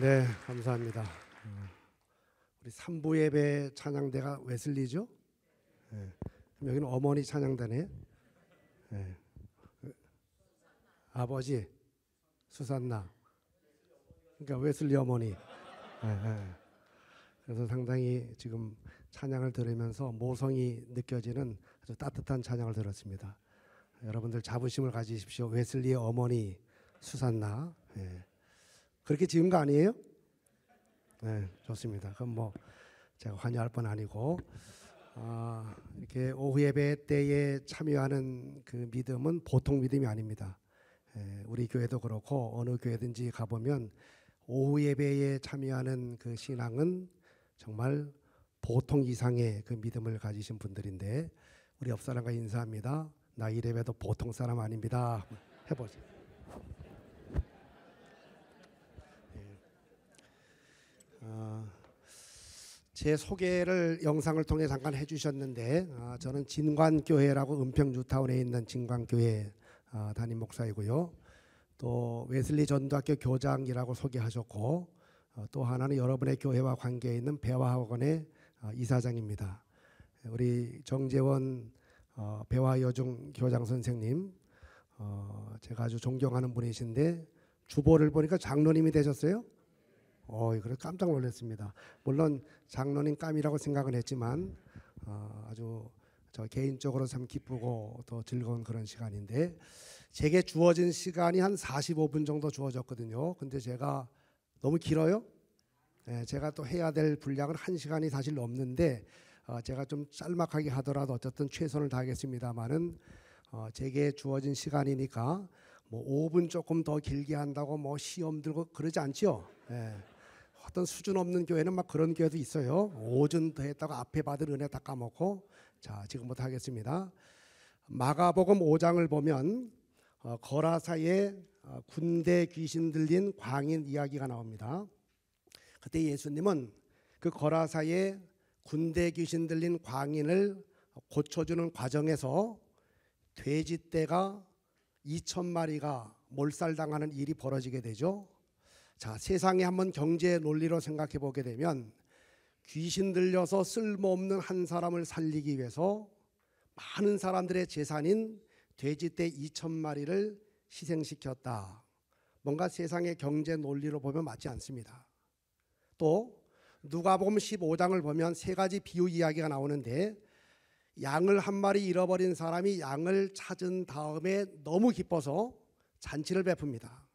네, 감사합니다. 어, 우리 삼부 예배 찬양대가 웨슬리죠? 네. 여기는 어머니 찬양대네. 네. 아버지 수산나. 그러니까 웨슬리 어머니. 네, 네. 그래서 상당히 지금 찬양을 들으면서 모성이 느껴지는 아주 따뜻한 찬양을 들었습니다. 여러분들 자부심을 가지십시오. 웨슬리의 어머니 수산나. 네. 그렇게 지은 거 아니에요? 네, 좋습니다. 그럼 뭐 제가 환영할 건 아니고 아, 이렇게 오후 예배 때에 참여하는 그 믿음은 보통 믿음이 아닙니다. 예, 우리 교회도 그렇고 어느 교회든지 가보면 오후 예배에 참여하는 그 신앙은 정말 보통 이상의 그 믿음을 가지신 분들인데 우리 옆 사람과 인사합니다. 나 이래봬도 보통 사람 아닙니다. 해보세요. 어, 제 소개를 영상을 통해 잠깐 해주셨는데 어, 저는 진관교회라고 은평 뉴타운에 있는 진관교회 어, 담임 목사이고요. 또 웨슬리 전도학교 교장이라고 소개하셨고 어, 또 하나는 여러분의 교회와 관계 있는 배화학원의 어, 이사장입니다. 우리 정재원 어, 배화여중 교장 선생님 어, 제가 아주 존경하는 분이신데 주보를 보니까 장로님이 되셨어요. 어, 그래 깜짝 놀랐습니다. 물론 장로님 깜이라고 생각은 했지만 어, 아주 저 개인적으로 참 기쁘고 더 즐거운 그런 시간인데 제게 주어진 시간이 한 45분 정도 주어졌거든요. 근데 제가 너무 길어요. 네, 제가 또 해야 될 분량은 한 시간이 사실 넘는데 어, 제가 좀 짤막하게 하더라도 어쨌든 최선을 다하겠습니다만은 어, 제게 주어진 시간이니까 뭐 5분 조금 더 길게 한다고 뭐 시험 들고 그러지 않죠. 네. 어떤 수준 없는 교회는 막 그런 교회도 있어요. 오전 더 했다고 앞에 받은 은혜 다 까먹고 자 지금부터 하겠습니다. 마가복음 5장을 보면 어, 거라사에 어, 군대 귀신 들린 광인 이야기가 나옵니다. 그때 예수님은 그 거라사에 군대 귀신 들린 광인을 고쳐주는 과정에서 돼지떼가 2천 마리가 몰살당하는 일이 벌어지게 되죠. 자, 세상에 한번 경제 논리로 생각해 보게 되면 귀신 들려서 쓸모없는 한 사람을 살리기 위해서 많은 사람들의 재산인 돼지떼 2천 마리를 희생시켰다. 뭔가 세상의 경제 논리로 보면 맞지 않습니다. 또 누가복음 15장을 보면 세 가지 비유 이야기가 나오는데 양을 한 마리 잃어버린 사람이 양을 찾은 다음에 너무 기뻐서 잔치를 베풉니다.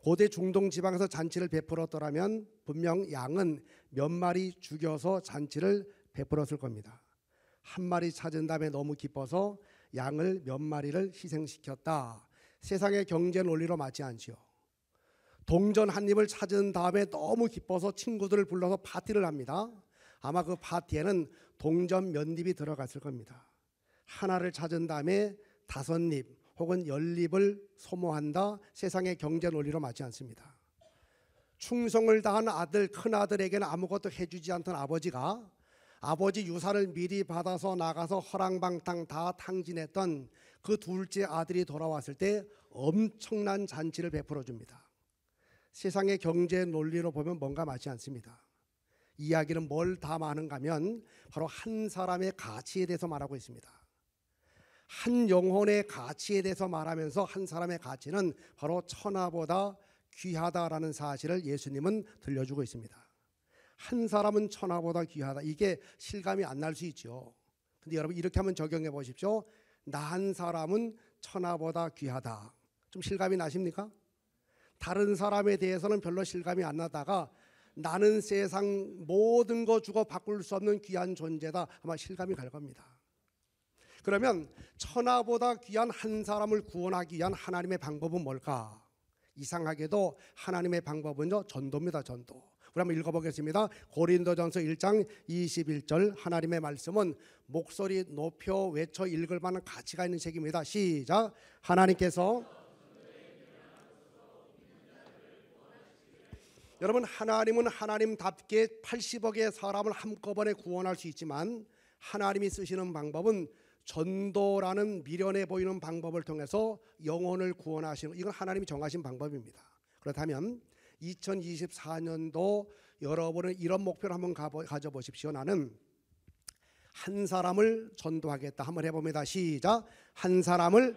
고대 중동 지방에서 잔치를 베풀었더라면 분명 양은 몇 마리 죽여서 잔치를 베풀었을 겁니다. 한 마리 찾은 다음에 너무 기뻐서 양을 몇 마리를 희생시켰다. 세상의 경제 논리로 맞지 않지요. 동전 한 입을 찾은 다음에 너무 기뻐서 친구들을 불러서 파티를 합니다. 아마 그 파티에는 동전 몇 입이 들어갔을 겁니다. 하나를 찾은 다음에 다섯 입 혹은 열 입을 소모한다. 세상의 경제 논리로 맞지 않습니다. 충성을 다한 아들 큰 아들에게는 아무것도 해주지 않던 아버지가 아버지 유산을 미리 받아서 나가서 허랑방탕 다 탕진했던 그 둘째 아들이 돌아왔을 때 엄청난 잔치를 베풀어 줍니다. 세상의 경제 논리로 보면 뭔가 맞지 않습니다. 이야기는 뭘 담아하는가 하면 바로 한 사람의 가치에 대해서 말하고 있습니다. 한 영혼의 가치에 대해서 말하면서 한 사람의 가치는 바로 천하보다 귀하다라는 사실을 예수님은 들려주고 있습니다. 한 사람은 천하보다 귀하다. 이게 실감이 안 날 수 있죠. 근데 여러분 이렇게 한번 적용해 보십시오. 나 한 사람은 천하보다 귀하다. 좀 실감이 나십니까? 다른 사람에 대해서는 별로 실감이 안 나다가 나는 세상 모든 거 주고 바꿀 수 없는 귀한 존재다. 아마 실감이 갈 겁니다. 그러면 천하보다 귀한 한 사람을 구원하기 위한 하나님의 방법은 뭘까? 이상하게도 하나님의 방법은요 전도입니다. 전도. 우리 한번 읽어보겠습니다. 고린도전서 1장 21절 하나님의 말씀은 목소리 높여 외쳐 읽을 만한 가치가 있는 책입니다. 시작. 하나님께서 여러분 하나님은 하나님답게 80억의 사람을 한꺼번에 구원할 수 있지만 하나님이 쓰시는 방법은 전도라는 미련해 보이는 방법을 통해서 영혼을 구원하시는 이건 하나님이 정하신 방법입니다. 그렇다면 2024년도 여러분은 이런 목표를 한번 가져보십시오. 나는 한 사람을 전도하겠다. 한번 해봅니다. 시작. 한 사람을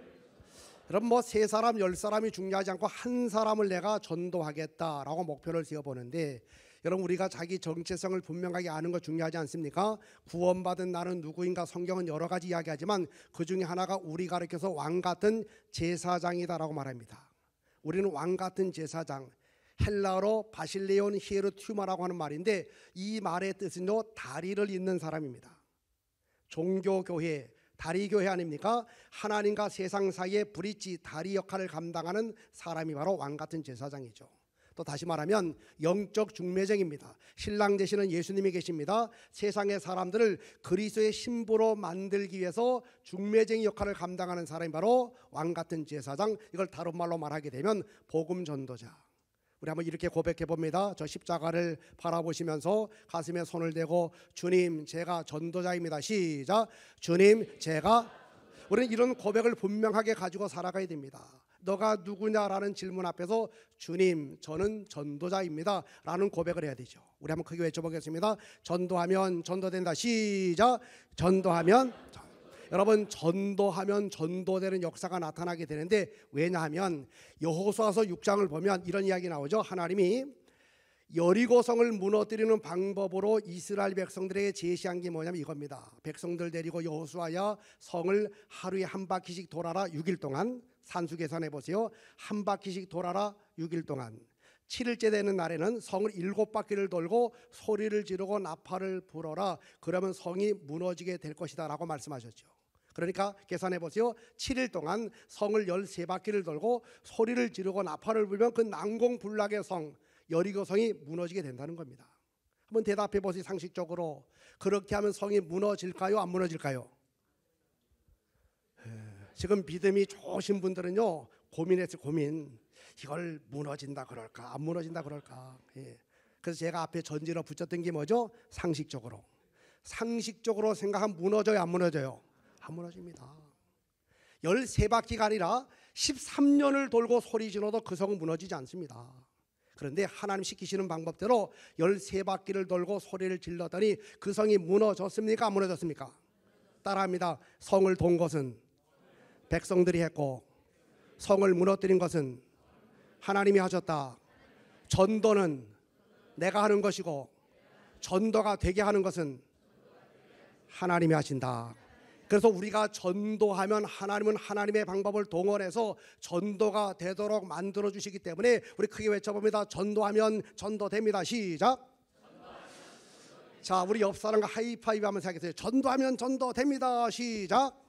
여러분 뭐 세 사람 열 사람이 중요하지 않고 한 사람을 내가 전도하겠다라고 목표를 세워보는데 여러분 우리가 자기 정체성을 분명하게 아는 거 중요하지 않습니까? 구원받은 나는 누구인가 성경은 여러 가지 이야기하지만 그 중에 하나가 우리 가르쳐서 왕 같은 제사장이다라고 말합니다. 우리는 왕 같은 제사장. 헬라어로 바실레온 히에르튜마라고 하는 말인데 이 말의 뜻은요 다리를 잇는 사람입니다. 종교 교회 다리 교회 아닙니까? 하나님과 세상 사이의 브릿지 다리 역할을 감당하는 사람이 바로 왕 같은 제사장이죠. 또 다시 말하면 영적 중매쟁입니다. 신랑 되시는 예수님이 계십니다. 세상의 사람들을 그리스도의 신부로 만들기 위해서 중매쟁이 역할을 감당하는 사람이 바로 왕 같은 제사장. 이걸 다른 말로 말하게 되면 복음 전도자. 우리 한번 이렇게 고백해 봅니다. 저 십자가를 바라보시면서 가슴에 손을 대고 주님 제가 전도자입니다. 시작. 주님 제가 우리는 이런 고백을 분명하게 가지고 살아가야 됩니다. 너가 누구냐라는 질문 앞에서 주님 저는 전도자입니다 라는 고백을 해야 되죠. 우리 한번 크게 외쳐보겠습니다. 전도하면 전도된다. 시작. 전도하면 여러분 전도하면 전도되는 역사가 나타나게 되는데 왜냐하면 여호수아서 6장을 보면 이런 이야기 나오죠. 하나님이 여리고성을 무너뜨리는 방법으로 이스라엘 백성들에게 제시한 게 뭐냐면 이겁니다. 백성들 데리고 여호수아야 성을 하루에 한 바퀴씩 돌아라. 6일 동안 산수 계산해 보세요. 한 바퀴씩 돌아라 6일 동안. 7일째 되는 날에는 성을 일곱 바퀴를 돌고 소리를 지르고 나팔을 불어라. 그러면 성이 무너지게 될 것이다 라고 말씀하셨죠. 그러니까 계산해 보세요. 7일 동안 성을 13바퀴를 돌고 소리를 지르고 나팔을 불면 그 난공불락의 성 여리고 성이 무너지게 된다는 겁니다. 한번 대답해 보세요. 상식적으로 그렇게 하면 성이 무너질까요? 안 무너질까요? 지금 믿음이 좋으신 분들은요 고민했을 고민 이걸 무너진다 그럴까 안 무너진다 그럴까 예. 그래서 제가 앞에 전지로 붙였던 게 뭐죠 상식적으로 상식적으로 생각하면 무너져요 안 무너져요 안 무너집니다. 13바퀴가 아니라 13년을 돌고 소리 지르도 그 성은 무너지지 않습니다. 그런데 하나님 시키시는 방법대로 13바퀴를 돌고 소리를 질렀더니 그 성이 무너졌습니까? 안 무너졌습니까? 따라합니다. 성을 돈 것은 백성들이 했고 성을 무너뜨린 것은 하나님이 하셨다. 전도는 내가 하는 것이고 전도가 되게 하는 것은 하나님이 하신다. 그래서 우리가 전도하면 하나님은 하나님의 방법을 동원해서 전도가 되도록 만들어 주시기 때문에 우리 크게 외쳐봅니다. 전도하면 전도됩니다. 시작. 자, 우리 옆 사람과 하이파이브 하면서 하겠어요. 전도하면 전도됩니다. 시작.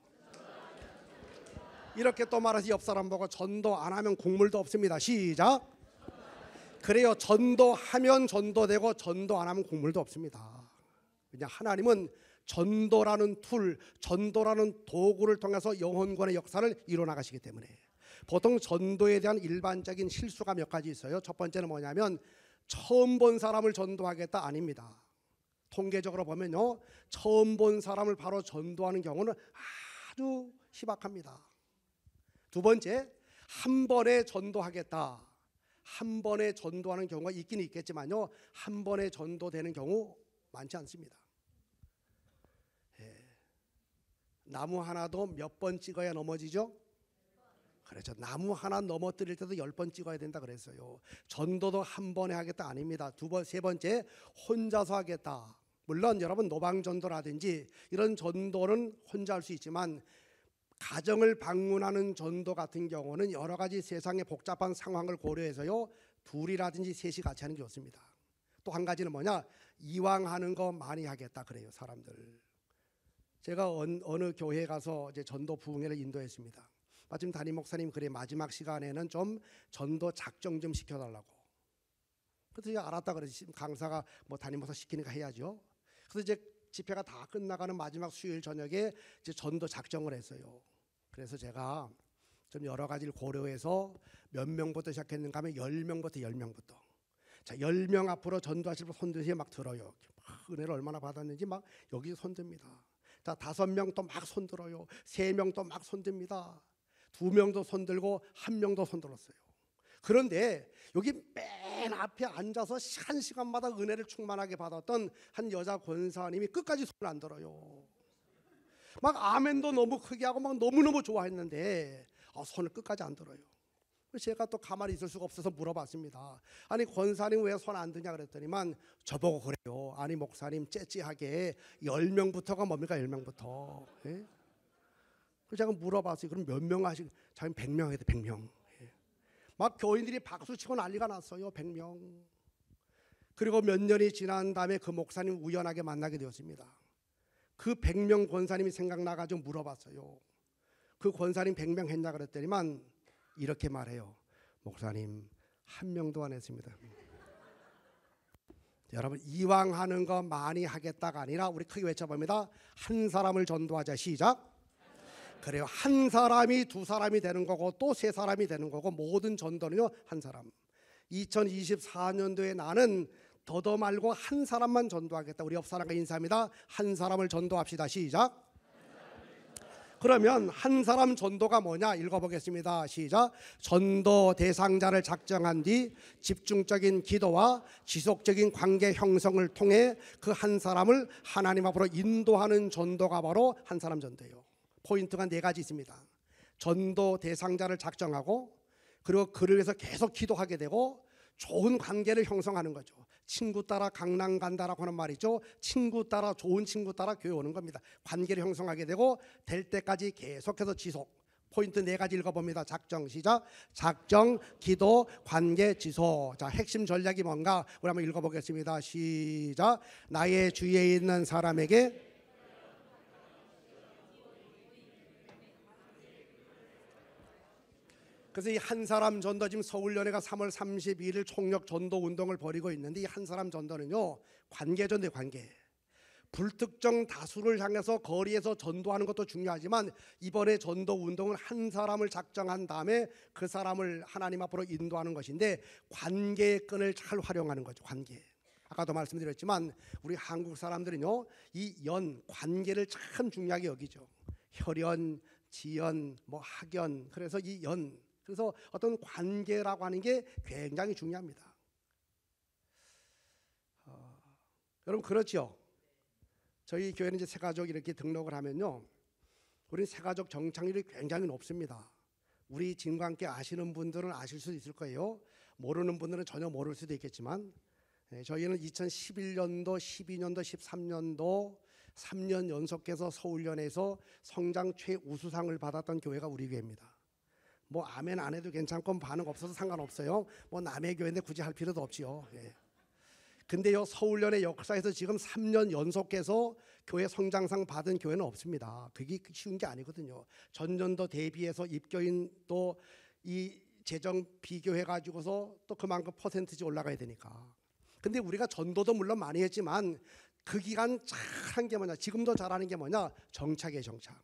이렇게 또 말해서 옆 사람 보고 전도 안 하면 국물도 없습니다. 시작. 그래요. 전도하면 전도되고 전도 안 하면 국물도 없습니다. 그냥 하나님은 전도라는 툴, 전도라는 도구를 통해서 영혼권의 역사를 이뤄 나가시기 때문에 보통 전도에 대한 일반적인 실수가 몇 가지 있어요. 첫 번째는 뭐냐면 처음 본 사람을 전도하겠다 아닙니다. 통계적으로 보면요. 처음 본 사람을 바로 전도하는 경우는 아주 희박합니다. 두 번째, 한 번에 전도하겠다. 한 번에 전도하는 경우가 있긴 있겠지만요. 한 번에 전도되는 경우 많지 않습니다. 나무 하나도 몇 번 찍어야 넘어지죠? 그렇죠. 나무 하나 넘어뜨릴 때도 열 번 찍어야 된다 그랬어요. 전도도 한 번에 하겠다 아닙니다. 두 번, 세 번째 혼자서 하겠다. 물론 여러분 노방 전도라든지 이런 전도는 혼자 할 수 있지만 가정을 방문하는 전도 같은 경우는 여러 가지 세상의 복잡한 상황을 고려해서요 둘이라든지 셋이 같이 하는 게 좋습니다. 또 한 가지는 뭐냐 이왕 하는 거 많이 하겠다 그래요 사람들. 제가 어느 교회에 가서 이제 전도 부흥회를 인도했습니다. 마침 담임 목사님 그래 마지막 시간에는 좀 전도 작정 좀 시켜달라고. 그래서 알았다 그러지 강사가 뭐 담임 목사 시키니까 해야죠. 그래서 이제 집회가 다 끝나가는 마지막 수요일 저녁에 이제 전도 작정을 했어요. 그래서 제가 좀 여러 가지를 고려해서 몇 명부터 시작했는가 하면 열 명부터 열 명부터. 자, 열 명 앞으로 전도하실 분 손드세요 막 들어요. 막 은혜를 얼마나 받았는지 막 여기 손듭니다. 자, 다섯 명 또 막 손들어요. 세 명 또 막 손듭니다. 두 명도 손들고 한 명도 손들었어요. 그런데 여기 맨 앞에 앉아서 한 시간마다 은혜를 충만하게 받았던 한 여자 권사님이 끝까지 손을 안 들어요. 막 아멘도 너무 크게 하고 막 너무너무 좋아했는데 어, 손을 끝까지 안 들어요. 제가 또 가만히 있을 수가 없어서 물어봤습니다. 아니 권사님 왜 손 안 드냐 그랬더니만 저보고 그래요. 아니 목사님 째찌하게 열 명부터가 뭡니까 열 명부터. 예? 그래서 제가 물어봤어요. 그럼 몇 명 하시? 자기 100명 해도 100명. 예. 막 교인들이 박수 치고 난리가 났어요. 100명. 그리고 몇 년이 지난 다음에 그 목사님 우연하게 만나게 되었습니다. 그 100명 권사님이 생각나가지고 물어봤어요. 그 권사님 100명 했냐 그랬더니만 이렇게 말해요. 목사님 한 명도 안 했습니다. 여러분 이왕 하는 거 많이 하겠다가 아니라 우리 크게 외쳐봅니다. 한 사람을 전도하자 시작. 그래요. 한 사람이 두 사람이 되는 거고 또 세 사람이 되는 거고 모든 전도는요 한 사람. 2024년도에 나는 더더 말고 한 사람만 전도하겠다. 우리 옆 사람과 인사합니다. 한 사람을 전도합시다. 시작. 그러면 한 사람 전도가 뭐냐 읽어보겠습니다. 시작. 전도 대상자를 작정한 뒤 집중적인 기도와 지속적인 관계 형성을 통해 그 한 사람을 하나님 앞으로 인도하는 전도가 바로 한 사람 전도예요. 포인트가 네 가지 있습니다. 전도 대상자를 작정하고 그리고 그를 위해서 계속 기도하게 되고 좋은 관계를 형성하는 거죠. 친구 따라 강남 간다라고 하는 말이죠. 친구 따라 좋은 친구 따라 교회 오는 겁니다. 관계를 형성하게 되고 될 때까지 계속해서 지속. 포인트 네 가지 읽어봅니다. 작정 시작. 작정, 기도, 관계, 지속. 자, 핵심 전략이 뭔가 우리 한번 읽어보겠습니다. 시작. 나의 주위에 있는 사람에게 그래서 이 한 사람 전도 지금 서울연회가 3월 32일 총력 전도 운동을 벌이고 있는데 이 한 사람 전도는요 관계 전도 관계. 불특정 다수를 향해서 거리에서 전도하는 것도 중요하지만 이번에 전도 운동은 한 사람을 작정한 다음에 그 사람을 하나님 앞으로 인도하는 것인데 관계의 끈을 잘 활용하는 거죠. 관계. 아까도 말씀드렸지만 우리 한국 사람들은요 이 연 관계를 참 중요하게 여기죠. 혈연, 지연, 뭐 학연. 그래서 이 연. 그래서 어떤 관계라고 하는 게 굉장히 중요합니다. 어, 여러분 그렇죠? 저희 교회는 이제 새가족 이렇게 등록을 하면요, 우리 새가족 정착률이 굉장히 높습니다. 우리 진과 함께 아시는 분들은 아실 수 있을 거예요. 모르는 분들은 전혀 모를 수도 있겠지만 네, 저희는 2011년도, 12년도, 13년도 3년 연속해서 서울연에서 성장 최우수상을 받았던 교회가 우리 교회입니다. 뭐 아멘 안 해도 괜찮고 반응 없어서 상관없어요. 뭐 남의 교회인데 굳이 할 필요도 없지요. 예. 근데요 서울연의 역사에서 지금 3년 연속해서 교회 성장상 받은 교회는 없습니다. 그게 쉬운 게 아니거든요. 전년도 대비해서 입교인 또이 재정 비교해 가지고서 또 그만큼 퍼센트지 올라가야 되니까. 근데 우리가 전도도 물론 많이 했지만 그 기간 잘한 게 뭐냐? 지금도 잘하는 게 뭐냐? 정착의 정착.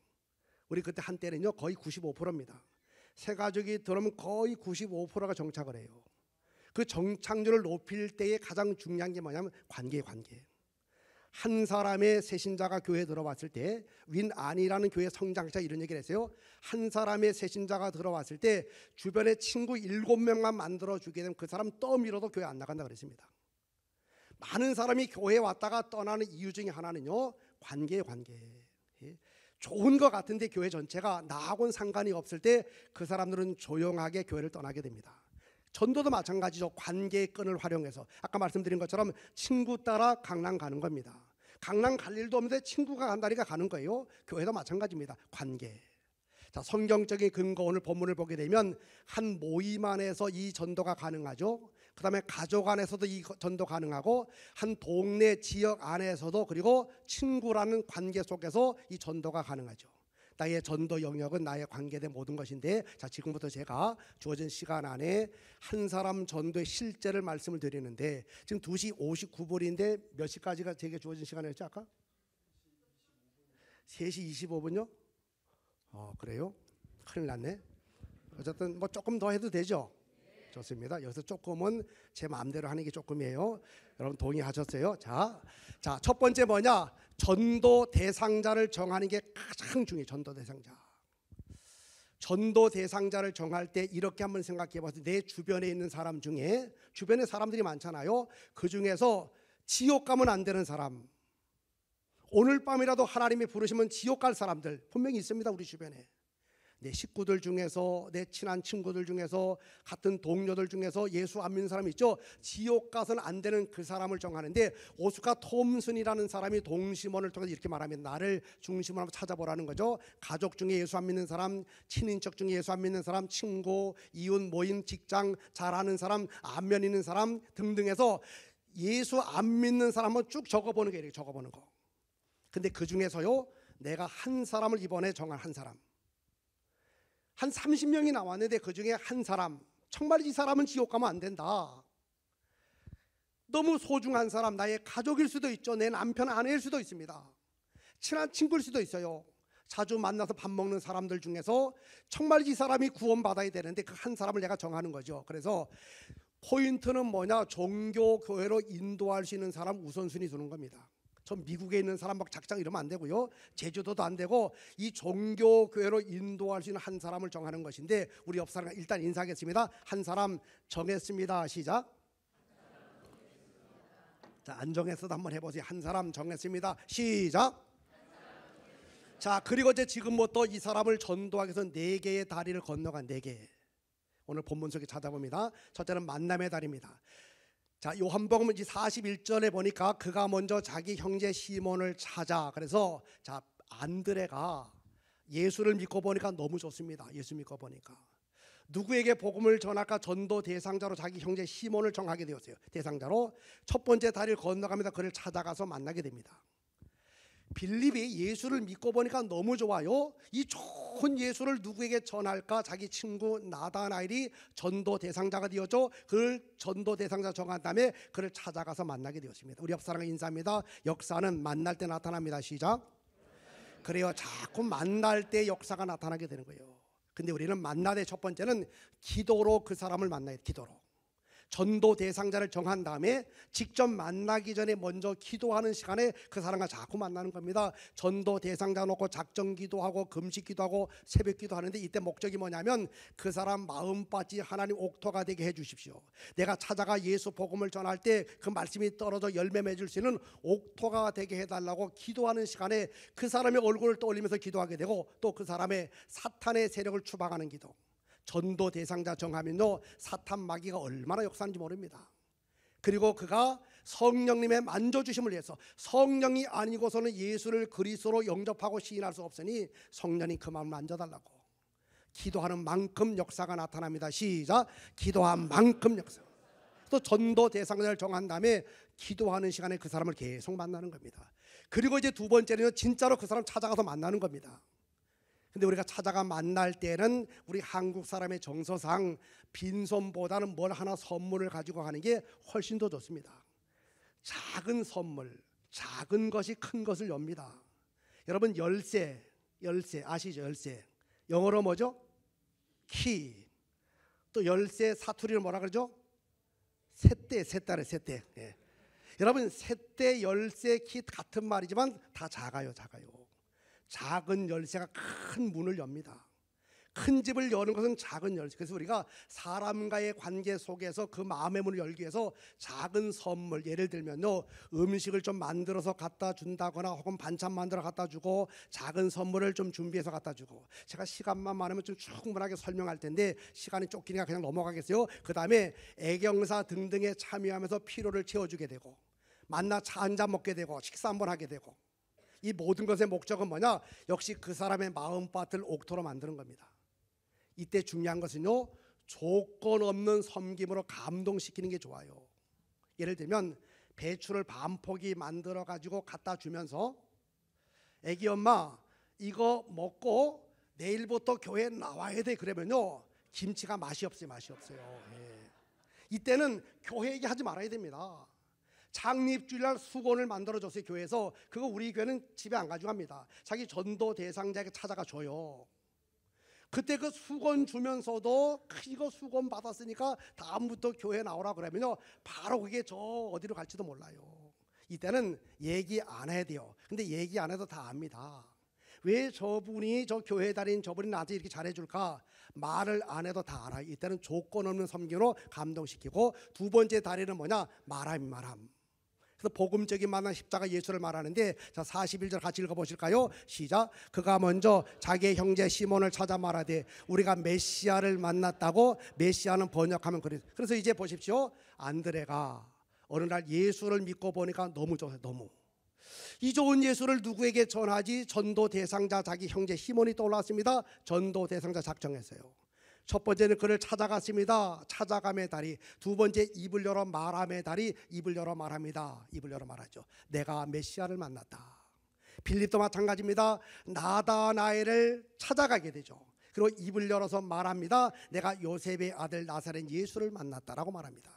우리 그때 한때는요 거의 95%입니다. 새 가족이 들어오면 거의 95%가 정착을 해요. 그 정착률을 높일 때에 가장 중요한 게 뭐냐면 관계 관계. 한 사람의 새신자가 교회에 들어왔을 때 윈안이라는 교회 성장자 이런 얘기를 했어요. 한 사람의 새신자가 들어왔을 때 주변에 친구 일곱 명만 만들어 주게 되면 그 사람 떠밀어도 교회 안 나간다 그랬습니다. 많은 사람이 교회에 왔다가 떠나는 이유 중에 하나는요 관계 관계. 예. 좋은 것 같은데 교회 전체가 나하고는 상관이 없을 때 그 사람들은 조용하게 교회를 떠나게 됩니다. 전도도 마찬가지죠. 관계의 끈을 활용해서 아까 말씀드린 것처럼 친구 따라 강남 가는 겁니다. 강남 갈 일도 없는데 친구가 간다니까 가는 거예요. 교회도 마찬가지입니다. 관계. 자, 성경적인 근거 오늘 본문을 보게 되면 한 모임 안에서 이 전도가 가능하죠. 그 다음에 가족 안에서도 이 전도 가능하고 한 동네 지역 안에서도 그리고 친구라는 관계 속에서 이 전도가 가능하죠. 나의 전도 영역은 나의 관계된 모든 것인데 자 지금부터 제가 주어진 시간 안에 한 사람 전도의 실제를 말씀을 드리는데 지금 2시 59분인데 몇 시까지가 제게 주어진 시간이었죠 아까? 3시 25분요? 어 그래요? 큰일 났네 어쨌든 뭐 조금 더 해도 되죠? 좋습니다. 여기서 조금은 제 마음대로 하는 게 조금이에요. 여러분 동의하셨어요? 자, 자, 첫 번째 뭐냐? 전도 대상자를 정하는 게 가장 중요해. 전도 대상자. 전도 대상자를 정할 때 이렇게 한번 생각해 봐서 내 주변에 있는 사람 중에 주변에 사람들이 많잖아요. 그 중에서 지옥 가면 안 되는 사람. 오늘 밤이라도 하나님이 부르시면 지옥 갈 사람들 분명히 있습니다. 우리 주변에. 내 식구들 중에서 내 친한 친구들 중에서 같은 동료들 중에서 예수 안 믿는 사람 있죠. 지옥 가서는 안 되는 그 사람을 정하는데 오스카 톰슨이라는 사람이 동심원을 통해서 이렇게 말하면 나를 중심으로 한번 찾아보라는 거죠. 가족 중에 예수 안 믿는 사람, 친인척 중에 예수 안 믿는 사람, 친구, 이웃, 모임, 직장 잘 아는 사람, 안면 있는 사람 등등해서 예수 안 믿는 사람은 쭉 적어보는 게 이렇게 적어보는 거. 근데 그 중에서요, 내가 한 사람을 이번에 정한 한 사람. 한 30명이 나왔는데 그 중에 한 사람, 정말 이 사람은 지옥 가면 안 된다. 너무 소중한 사람, 나의 가족일 수도 있죠. 내 남편, 아내일 수도 있습니다. 친한 친구일 수도 있어요. 자주 만나서 밥 먹는 사람들 중에서 정말 이 사람이 구원받아야 되는데 그 한 사람을 내가 정하는 거죠. 그래서 포인트는 뭐냐? 종교 교회로 인도할 수 있는 사람 우선순위 두는 겁니다. 전 미국에 있는 사람 막 작장 이러면 안 되고요. 제주도도 안 되고 이 종교 교회로 인도할 수 있는 한 사람을 정하는 것인데 우리 옆 사람 일단 인사하겠습니다. 한 사람 정했습니다. 시작. 자, 안 정했어도 한번 해보세요. 한 사람 정했습니다. 시작. 자, 그리고 이제 지금부터 이 사람을 전도하기 위해서 네 개의 다리를 건너간 네 개. 오늘 본문 속에 찾아봅니다. 첫째는 만남의 다리입니다. 자, 요한복음 이제 41절에 보니까 그가 먼저 자기 형제 시몬을 찾아. 그래서 자, 안드레가 예수를 믿고 보니까 너무 좋습니다. 예수 믿고 보니까. 누구에게 복음을 전할까 전도 대상자로 자기 형제 시몬을 정하게 되었어요. 대상자로 첫 번째 다리를 건너가면서 그를 찾아가서 만나게 됩니다. 빌립이 예수를 믿고 보니까 너무 좋아요. 이 좋은 예수를 누구에게 전할까? 자기 친구 나다나엘이 전도 대상자가 되었죠. 그를 전도 대상자 정한 다음에 그를 찾아가서 만나게 되었습니다. 우리 옆 사람과 인사합니다. 역사는 만날 때 나타납니다. 시작. 그래요. 자꾸 만날 때 역사가 나타나게 되는 거예요. 근데 우리는 만나의 첫 번째는 기도로 그 사람을 만나야 돼. 기도로. 전도 대상자를 정한 다음에 직접 만나기 전에 먼저 기도하는 시간에 그 사람과 자꾸 만나는 겁니다. 전도 대상자 놓고 작정 기도하고 금식 기도하고 새벽 기도하는데 이때 목적이 뭐냐면 그 사람 마음밭이 하나님 옥토가 되게 해 주십시오. 내가 찾아가 예수 복음을 전할 때 그 말씀이 떨어져 열매 맺을 수 있는 옥토가 되게 해 달라고 기도하는 시간에 그 사람의 얼굴을 떠올리면서 기도하게 되고 또 그 사람의 사탄의 세력을 추방하는 기도. 전도 대상자 정하면요 사탄 마귀가 얼마나 역사하는지 모릅니다. 그리고 그가 성령님의 만져 주심을 위해서 성령이 아니고서는 예수를 그리스도로 영접하고 시인할 수 없으니 성령이 그 마음을 만져 달라고 기도하는 만큼 역사가 나타납니다. 시작 기도한 만큼 역사. 또 전도 대상자를 정한 다음에 기도하는 시간에 그 사람을 계속 만나는 겁니다. 그리고 이제 두 번째는 진짜로 그 사람 찾아가서 만나는 겁니다. 근데 우리가 찾아가 만날 때는 우리 한국 사람의 정서상 빈손보다는 뭘 하나 선물을 가지고 가는 게 훨씬 더 좋습니다. 작은 선물, 작은 것이 큰 것을 엽니다. 여러분 열쇠, 열쇠 아시죠? 열쇠. 영어로 뭐죠? 키. 또 열쇠 사투리를 뭐라 그러죠? 셋대, 셋달에 셋대. 예. 여러분 셋대, 열쇠, 키 같은 말이지만 다 작아요, 작아요. 작은 열쇠가 큰 문을 엽니다. 큰 집을 여는 것은 작은 열쇠. 그래서 우리가 사람과의 관계 속에서 그 마음의 문을 열기 위해서 작은 선물, 예를 들면요, 음식을 좀 만들어서 갖다 준다거나 혹은 반찬 만들어 갖다 주고 작은 선물을 좀 준비해서 갖다 주고 제가 시간만 많으면 좀 충분하게 설명할 텐데 시간이 쫓기니까 그냥 넘어가겠어요. 그 다음에 애경사 등등에 참여하면서 피로를 채워주게 되고 만나 차 한 잔 먹게 되고 식사 한번 하게 되고 이 모든 것의 목적은 뭐냐? 역시 그 사람의 마음밭을 옥토로 만드는 겁니다. 이때 중요한 것은요. 조건 없는 섬김으로 감동시키는 게 좋아요. 예를 들면 배추를 반 포기 만들어 가지고 갖다 주면서 애기 엄마 이거 먹고 내일부터 교회 나와야 돼 그러면요 김치가 맛이 없어요 맛이 없어요 예. 이때는 교회 얘기하지 말아야 됩니다 창립주일날 수건을 만들어줬어요 교회에서 그거 우리 교회는 집에 안 가져갑니다 자기 전도 대상자에게 찾아가 줘요 그때 그 수건 주면서도 이거 수건 받았으니까 다음부터 교회 나오라 그러면요 바로 그게 저 어디로 갈지도 몰라요 이때는 얘기 안 해야 돼요 근데 얘기 안 해도 다 압니다 왜 저분이 저 교회 다닌 저분이 나한테 이렇게 잘해줄까? 말을 안 해도 다 알아. 이때는 조건 없는 섬기로 감동시키고 두 번째 다리는 뭐냐? 말함 말함. 그래서 복음적인 만남 십자가 예수를 말하는데 자 41절 같이 읽어 보실까요? 시작. 그가 먼저 자기의 형제 시몬을 찾아 말하되 우리가 메시아를 만났다고 메시아는 번역하면 그래. 그래서 이제 보십시오. 안드레가 어느 날 예수를 믿고 보니까 너무 좋아요. 너무. 이 좋은 예수를 누구에게 전하지? 전도 대상자 자기 형제 시몬이 떠올랐습니다. 전도 대상자 작정했어요. 첫 번째는 그를 찾아갔습니다. 찾아감의 다리. 두 번째 입을 열어 말함의 다리. 입을 열어 말합니다. 입을 열어 말하죠. 내가 메시아를 만났다. 빌립도 마찬가지입니다. 나다나엘을 찾아가게 되죠. 그리고 입을 열어서 말합니다. 내가 요셉의 아들 나사렛 예수를 만났다라고 말합니다.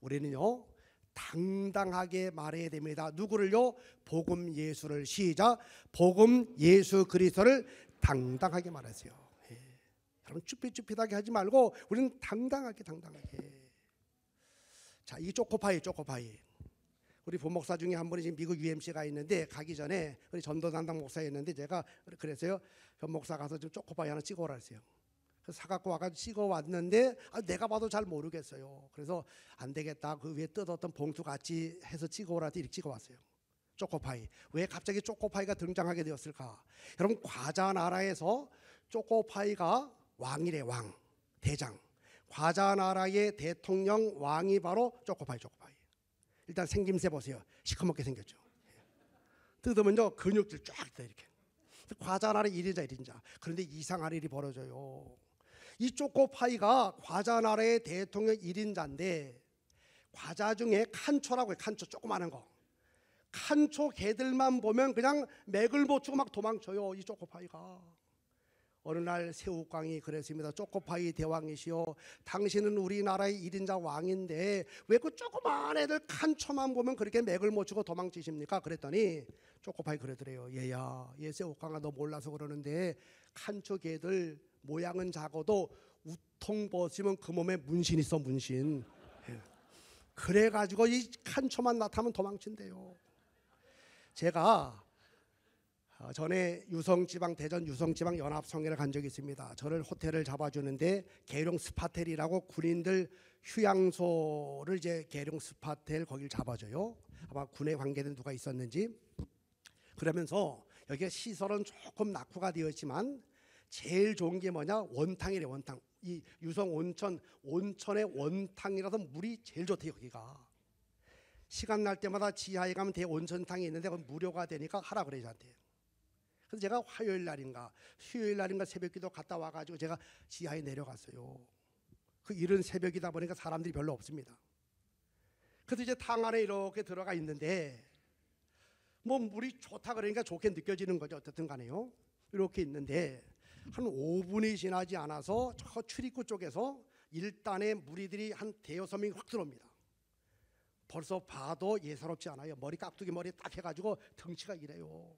우리는요 당당하게 말해야 됩니다. 누구를요? 복음 예수를 시작. 복음 예수 그리스도를 당당하게 말하세요. 예. 여러분 쭈삣쭈삣하게 하지 말고 우리는 당당하게 당당하게. 자, 이 초코파이 초코파이. 우리 부목사 중에 한 분이 지금 미국 UMC가 있는데 가기 전에 우리 전도 담당 목사였는데 제가 그랬어요. 전 목사 가서 좀 초코파이 하나 찍어오라 했어요. 사갖고 와가지고 찍어 왔는데 아, 내가 봐도 잘 모르겠어요. 그래서 안 되겠다. 그 위에 뜯었던 봉투 같이 해서 찍어오라 이렇게 찍어 왔어요. 초코파이. 왜 갑자기 초코파이가 등장하게 되었을까? 여러분 과자 나라에서 초코파이가 왕이래 왕 대장. 과자 나라의 대통령 왕이 바로 초코파이 초코파이. 일단 생김새 보세요. 시커멓게 생겼죠. 뜯으면요 근육질 쫙돼 이렇게. 과자 나라 1인자 1인자. 그런데 이상한 일이 벌어져요. 이 초코파이가 과자 나라의 대통령 1인자인데 과자 중에 칸초라고 해요. 칸초 조그마한 거. 칸초 개들만 보면 그냥 맥을 못 추고 막 도망쳐요. 이 초코파이가. 어느 날 새우깡이 그랬습니다. 초코파이 대왕이시여 당신은 우리나라의 1인자 왕인데 왜 그 조그만 애들 칸초만 보면 그렇게 맥을 못 추고 도망치십니까? 그랬더니 초코파이 그러더래요. 얘야 얘 새우깡아 너 몰라서 그러는데 칸초 개들 모양은 작아도 웃통 벗으면 그 몸에 문신 있어 문신. 예. 그래가지고 이 칸초만 나타나면 도망친대요. 제가 어, 전에 유성지방 대전 유성지방 연합성회를 간 적이 있습니다. 저를 호텔을 잡아주는데 계룡 스파텔이라고 군인들 휴양소를 이제 계룡 스파텔 거길 잡아줘요. 아마 군에 관계된 누가 있었는지 그러면서 여기가 시설은 조금 낙후가 되었지만 제일 좋은 게 뭐냐 원탕이래 원탕. 이 유성 온천 온천의 원탕이라서 물이 제일 좋대요 거기가. 시간 날 때마다 지하에 가면 대온천탕이 있는데 그건 무료가 되니까 하라 그래 저한테. 그래서 제가 화요일 날인가 수요일 날인가 새벽기도 갔다 와가지고 제가 지하에 내려갔어요. 그 이른 새벽이다 보니까 사람들이 별로 없습니다. 그래서 이제 탕 안에 이렇게 들어가 있는데 뭐 물이 좋다 그러니까 좋게 느껴지는 거죠. 어떻든 간에요. 이렇게 있는데 한 5분이 지나지 않아서 저 출입구 쪽에서 일단의 무리들이 한 대여섯 명이 확 들어옵니다. 벌써 봐도 예사롭지 않아요. 머리 깍두기 머리 딱 해가지고 덩치가 이래요.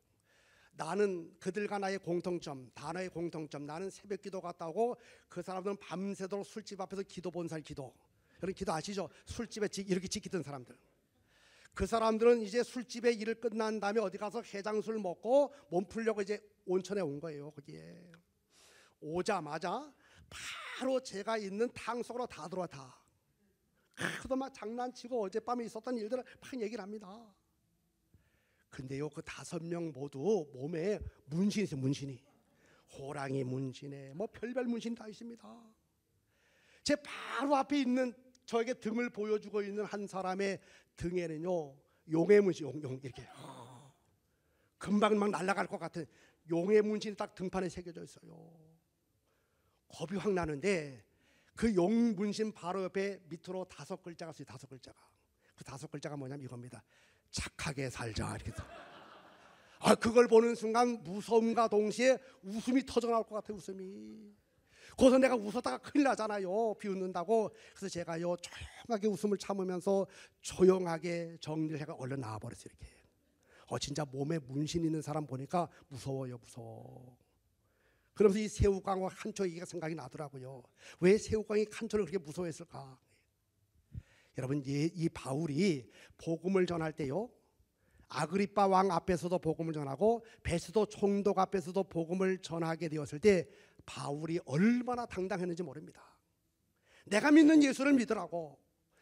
나는 그들과 나의 공통점, 단어의 공통점. 나는 새벽 기도 갔다 오고 그 사람들은 밤새도록 술집 앞에서 기도 본살 기도. 여러분 기도 아시죠? 술집에 이렇게 지키던 사람들. 그 사람들은 이제 술집에 일을 끝난 다음에 어디 가서 해장술 먹고 몸 풀려고 이제 온천에 온 거예요. 거기에. 오자마자 바로 제가 있는 탕 속으로 다 들어와 다. 그도 막 장난치고 어젯밤에 있었던 일들을 막 얘기를 합니다. 근데요 그 다섯 명 모두 몸에 문신이 있어요 문신이 호랑이 문신에 뭐 별별 문신 다 있습니다. 제 바로 앞에 있는 저에게 등을 보여주고 있는 한 사람의 등에는요 용의 문신 용 용 이렇게 금방 막 날아갈 것 같은 용의 문신이 딱 등판에 새겨져 있어요. 겁이 확 나는데 그 용 문신 바로 옆에 밑으로 다섯 글자가 있어요. 다섯 글자가. 그 다섯 글자가 뭐냐면 이겁니다. 착하게 살자 이렇게. 아 그걸 보는 순간 무서움과 동시에 웃음이 터져 나올 것 같아 웃음이. 거기서 내가 웃었다가 큰일 나잖아요. 비웃는다고. 그래서 제가요 조용하게 웃음을 참으면서 조용하게 정리를 해가 얼른 나와버렸어요 이렇게. 어 진짜 몸에 문신 있는 사람 보니까 무서워요 무서워. 그러면서 이 새우깡과 칸초 얘기가 생각이 나더라고요. 왜 새우깡이 칸초를 그렇게 무서워했을까? 여러분 이, 이 바울이 복음을 전할 때요 아그리빠 왕 앞에서도 복음을 전하고 베스도 총독 앞에서도 복음을 전하게 되었을 때 바울이 얼마나 당당했는지 모릅니다. 내가 믿는 예수를 믿으라고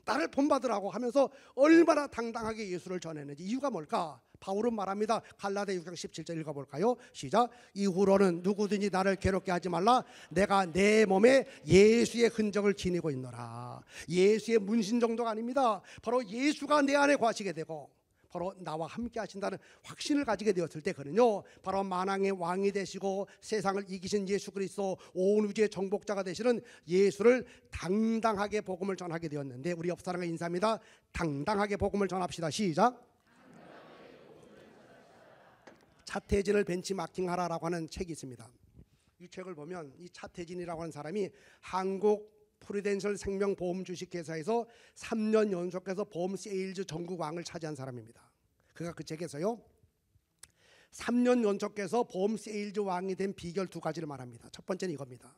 나를 본받으라고 하면서 얼마나 당당하게 예수를 전했는지 이유가 뭘까? 바울은 말합니다. 갈라데 6장 17절 읽어볼까요? 시작. 이후로는 누구든지 나를 괴롭게 하지 말라. 내가 내 몸에 예수의 흔적을 지니고 있노라. 예수의 문신 정도가 아닙니다. 바로 예수가 내 안에 거하시게 되고 바로 나와 함께 하신다는 확신을 가지게 되었을 때 그는요. 바로 만왕의 왕이 되시고 세상을 이기신 예수 그리스도 온 우주의 정복자가 되시는 예수를 당당하게 복음을 전하게 되었는데 우리 옆 사람과 인사합니다. 당당하게 복음을 전합시다. 시작. 차태진을 벤치마킹하라라고 하는 책이 있습니다. 이 책을 보면 이 차태진이라고 하는 사람이 한국 푸르덴셜 생명보험 주식회사에서 3년 연속해서 보험 세일즈 전국왕을 차지한 사람입니다. 그가 그 책에서요. 3년 연속해서 보험 세일즈 왕이 된 비결 두 가지를 말합니다. 첫 번째는 이겁니다.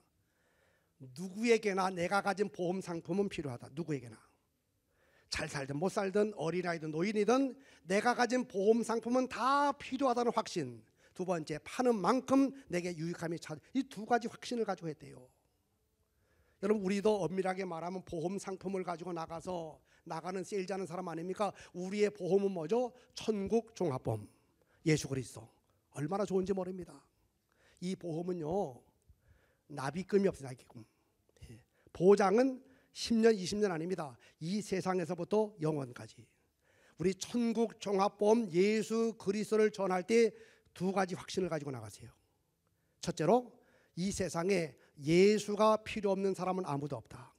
누구에게나 내가 가진 보험 상품은 필요하다. 누구에게나. 잘 살든 못 살든 어린아이든 노인이든 내가 가진 보험 상품은 다 필요하다는 확신. 두 번째 파는 만큼 내게 유익함이 찾. 이 두 가지 확신을 가지고 했대요. 여러분 우리도 엄밀하게 말하면 보험 상품을 가지고 나가서 나가는 세일자는 사람 아닙니까? 우리의 보험은 뭐죠? 천국 종합보험 예수 그리스도 얼마나 좋은지 모릅니다. 이 보험은요 납입금이 없어요 납입금. 예. 보장은 10년 20년 아닙니다. 이 세상에서부터 영원까지. 우리 천국 종합보험 예수 그리스도를 전할 때 두 가지 확신을 가지고 나가세요. 첫째로 이 세상에 예수가 필요 없는 사람은 아무도 없다.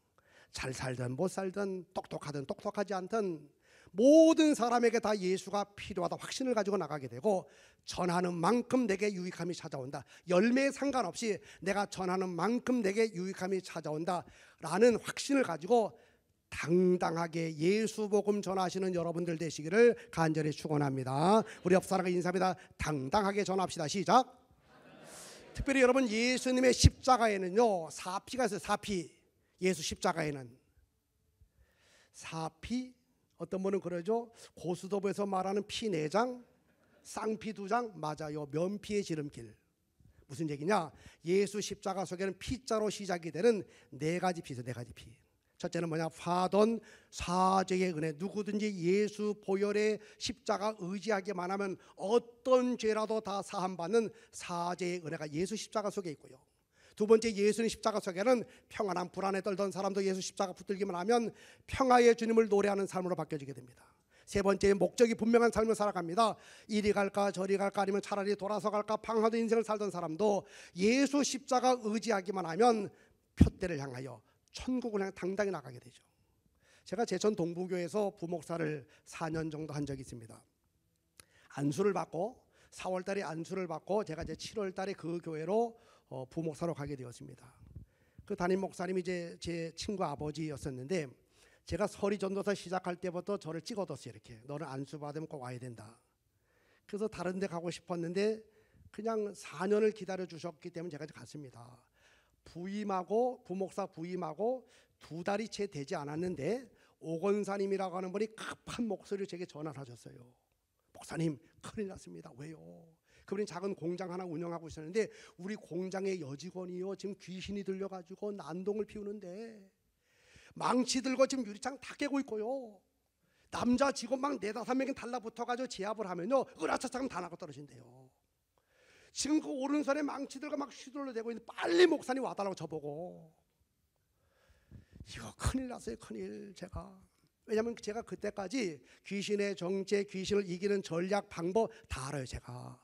잘 살든 못 살든 똑똑하든 똑똑하지 않든 모든 사람에게 다 예수가 필요하다 확신을 가지고 나가게 되고 전하는 만큼 내게 유익함이 찾아온다. 열매에 상관없이 내가 전하는 만큼 내게 유익함이 찾아온다. 라는 확신을 가지고 당당하게 예수 복음 전하시는 여러분들 되시기를 간절히 축원합니다. 우리 옆 사람과 인사합니다. 당당하게 전합시다. 시작. 특별히 여러분 예수님의 십자가에는요 사피가 있어요 사피. 예수 십자가에는. 사피 어떤 분은 그러죠? 고수도부에서 말하는 피 네장 쌍피 두장 맞아요. 면피의 지름길. 무슨 얘기냐? 예수 십자가 속에는 피자로 시작이 되는 네 가지 피죠 네 가지 피 첫째는 뭐냐? 파던 사죄의 은혜. 누구든지 예수 보혈의 십자가 의지하기만 하면 어떤 죄라도 다 사함받는 사죄의 은혜가 예수 십자가 속에 있고요. 두 번째 예수님 십자가 속에는 평안한 불안에 떨던 사람도 예수 십자가 붙들기만 하면 평화의 주님을 노래하는 삶으로 바뀌어지게 됩니다. 세 번째 목적이 분명한 삶을 살아갑니다. 이리 갈까 저리 갈까 아니면 차라리 돌아서 갈까 방하도 인생을 살던 사람도 예수 십자가 의지하기만 하면 표대를 향하여 천국을 향해 당당히 나가게 되죠. 제가 제천 동부교에서 부목사를 4년 정도 한 적이 있습니다. 안수를 받고 4월 달에 안수를 받고 제가 이제 7월 달에 그 교회로 어, 부목사로 가게 되었습니다. 그 담임 목사님이 이제 제 친구 아버지였었는데 제가 서리 전도사 시작할 때부터 저를 찍어뒀어요. 이렇게 너는 안수 받으면 꼭 와야 된다. 그래서 다른 데 가고 싶었는데 그냥 4년을 기다려 주셨기 때문에 제가 갔습니다. 부임하고 부목사 부임하고 두 달이 채 되지 않았는데 오건사님이라고 하는 분이 급한 목소리를 제게 전화를 하셨어요. 목사님 큰일 났습니다. 왜요? 그분이 작은 공장 하나 운영하고 있었는데 우리 공장의 여직원이요 지금 귀신이 들려가지고 난동을 피우는데 망치 들고 지금 유리창 다 깨고 있고요. 남자 직원 막 네다섯 명이 달라붙어가지고 제압을 하면요 으라차차면 다 나고 떨어진대요. 지금 그 오른손에 망치들과 막 휘둘러 대고 있는데 빨리 목사님 와달라고 저보고. 이거 큰일 났어요 큰일. 제가. 왜냐하면 제가 그때까지 귀신의 정체 귀신을 이기는 전략 방법 다 알아요 제가.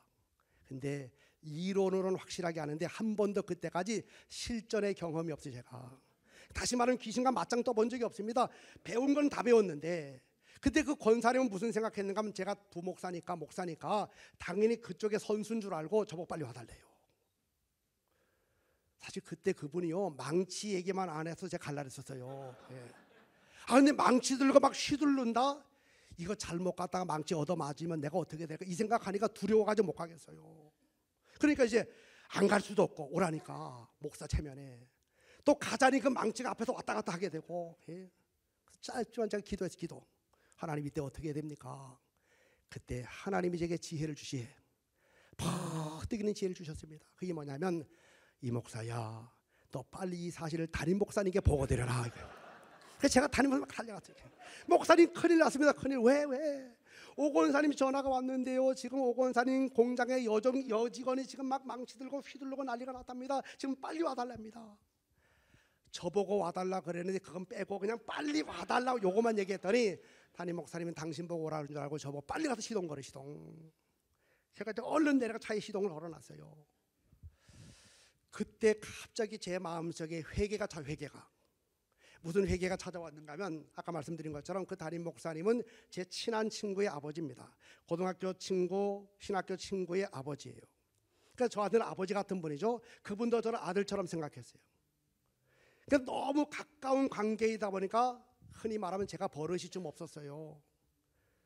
근데 이론으로는 확실하게 아는데 한 번도 그때까지 실전의 경험이 없어요 제가. 다시 말하면 귀신과 맞짱 떠본 적이 없습니다. 배운 건 다 배웠는데 그때 그 권사님은 무슨 생각했는가 하면 제가 부목사니까 목사니까 당연히 그쪽에 선수인 줄 알고 저보고 빨리 와달래요. 사실 그때 그분이요 망치 얘기만 안 해서 제가 갈라했었어요. 예. 아 근데 망치 들고 막 휘둘른다. 이거 잘못 갔다가 망치 얻어 맞으면 내가 어떻게 될까 이 생각하니까 두려워가지고 못 가겠어요. 그러니까 이제 안 갈 수도 없고 오라니까 목사 체면에 또 가자니 그 망치가 앞에서 왔다 갔다 하게 되고 예. 짧지만 제가 기도해서 기도. 하나님 이때 어떻게 됩니까? 그때 하나님이 제게 지혜를 주시에 퍽 뜨기는 지혜를 주셨습니다. 그게 뭐냐면 이 목사야, 너 빨리 이 사실을 담임 목사님께 보고드려라. 그래서 제가 담임 목사님 달려갔어요. 목사님 큰일 났습니다. 큰일 왜 왜? 오건사님 전화가 왔는데요. 지금 오건사님 공장에 여정 여직원이 지금 막 망치 들고 휘둘르고 난리가 났답니다. 지금 빨리 와달랍니다. 저보고 와달라 그랬는데 그건 빼고 그냥 빨리 와달라고 요것만 얘기했더니 담임 목사님은 당신 보고 오라는 줄 알고 저보고 빨리 가서 시동 걸어 시동. 제가 얼른 내려가 차에 시동을 걸어놨어요. 그때 갑자기 제 마음속에 회개가 차 회개가 무슨 회개가 찾아왔는가 하면 아까 말씀드린 것처럼 그 담임 목사님은 제 친한 친구의 아버지입니다. 고등학교 친구, 신학교 친구의 아버지예요. 그러니까 저한테는 아버지 같은 분이죠. 그분도 저를 아들처럼 생각했어요. 그러니까 너무 가까운 관계이다 보니까 흔히 말하면 제가 버릇이 좀 없었어요.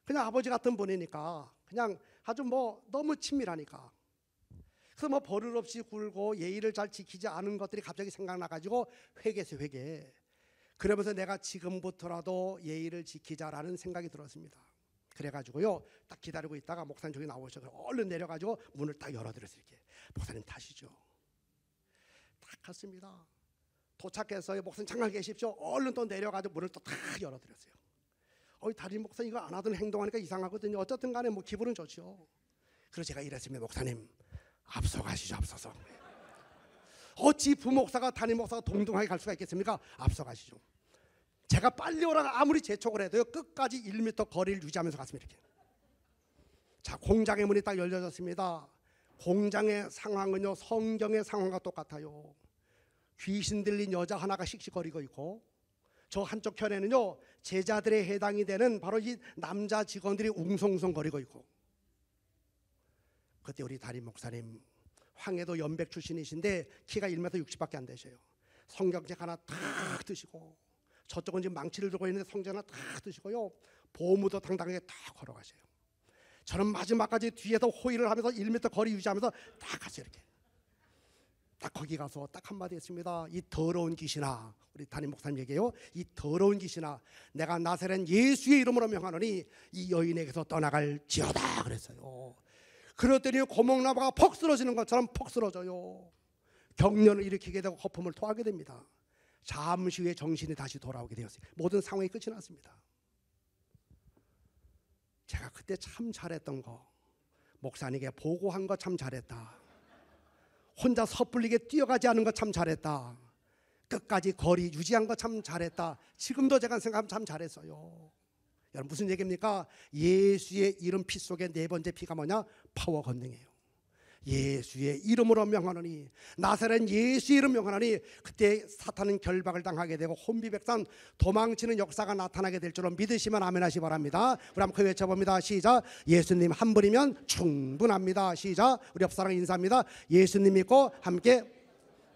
그냥 아버지 같은 분이니까 그냥 아주 뭐 너무 친밀하니까. 그래서 뭐 버릇 없이 굴고 예의를 잘 지키지 않은 것들이 갑자기 생각나가지고 회개세 회개. 그러면서 내가 지금부터라도 예의를 지키자라는 생각이 들었습니다. 그래가지고요 딱 기다리고 있다가 목사님 저기 나오셔서 얼른 내려가지고 문을 딱 열어드렸어요 이렇게 목사님 타시죠. 딱 갔습니다. 도착해서 목사님 잠깐 계십시오. 얼른 또 내려가지고 문을 또 다 열어드렸어요. 어이 다린 목사 이거 안 하던 행동하니까 이상하거든요. 어쨌든 간에 뭐 기분은 좋죠. 그래서 제가 이랬습니다. 목사님 앞서가시죠 앞서서. 어찌 부목사가 담임 목사가 동등하게 갈 수가 있겠습니까? 앞서가시죠. 제가 빨리 오라고 아무리 재촉을 해도요 끝까지 1m 거리를 유지하면서 갔습니다. 이렇게. 자 공장의 문이 딱 열려졌습니다. 공장의 상황은요 성경의 상황과 똑같아요. 귀신 들린 여자 하나가 씩씩거리고 있고 저 한쪽 편에는요 제자들의 해당이 되는 바로 이 남자 직원들이 웅성웅성거리고 있고 그때 우리 담임 목사님 황해도 연백 출신이신데 키가 1m 60밖에 안 되셔요. 성경책 하나 탁 드시고 저쪽은 지금 망치를 들고 있는데 성경 하나 탁 드시고요. 보무도 당당하게 탁 걸어가셔요. 저는 마지막까지 뒤에서 호의를 하면서 1m 거리 유지하면서 딱 갔어요 이렇게. 딱 거기 가서 딱 한마디 했습니다. 이 더러운 귀신아, 우리 담임 목사님 얘기해요. 이 더러운 귀신아, 내가 나사렛 예수의 이름으로 명하노니 이 여인에게서 떠나갈지어다 그랬어요. 그랬더니 고목나무가 퍽 쓰러지는 것처럼 퍽 쓰러져요. 경련을 일으키게 되고 거품을 토하게 됩니다. 잠시 후에 정신이 다시 돌아오게 되었어요. 모든 상황이 끝이 났습니다. 제가 그때 참 잘했던 거, 목사님에게 보고한 거 참 잘했다. 혼자 섣불리게 뛰어가지 않은 거참 잘했다. 끝까지 거리 유지한 거참 잘했다. 지금도 제가 생각하면 참 잘했어요. 여러분 무슨 얘기입니까? 예수의 이름 피 속에 네 번째 피가 뭐냐? 파워 건능이에요. 예수의 이름으로 명하노니 나사렛 예수 이름 명하노니 그때 사탄은 결박을 당하게 되고 혼비백산 도망치는 역사가 나타나게 될 줄로 믿으시면 아멘하시 바랍니다. 우리 한번 외쳐봅니다. 시작. 예수님 한 분이면 충분합니다. 시작. 우리 옆사랑 인사합니다. 예수님 믿고 함께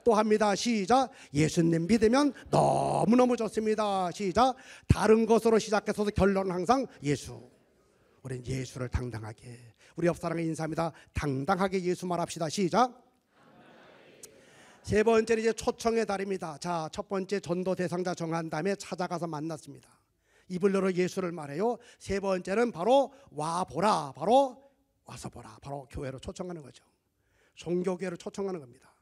또 합니다. 시작. 예수님 믿으면 너무너무 좋습니다. 시작. 다른 것으로 시작해서도 결론은 항상 예수. 우리는 예수를 당당하게 우리 옆사람의 인사입니다. 당당하게 예수 말 합시다. 시작. 세 번째는 이제 초청의 달입니다. 자, 첫 번째 전도 대상자 정한 다음에 찾아가서 만났습니다. 이불로로 예수를 말해요. 세 번째는 바로 와 보라. 바로 와서 보라. 바로 교회로 초청하는 거죠. 종교교회로 초청하는 겁니다.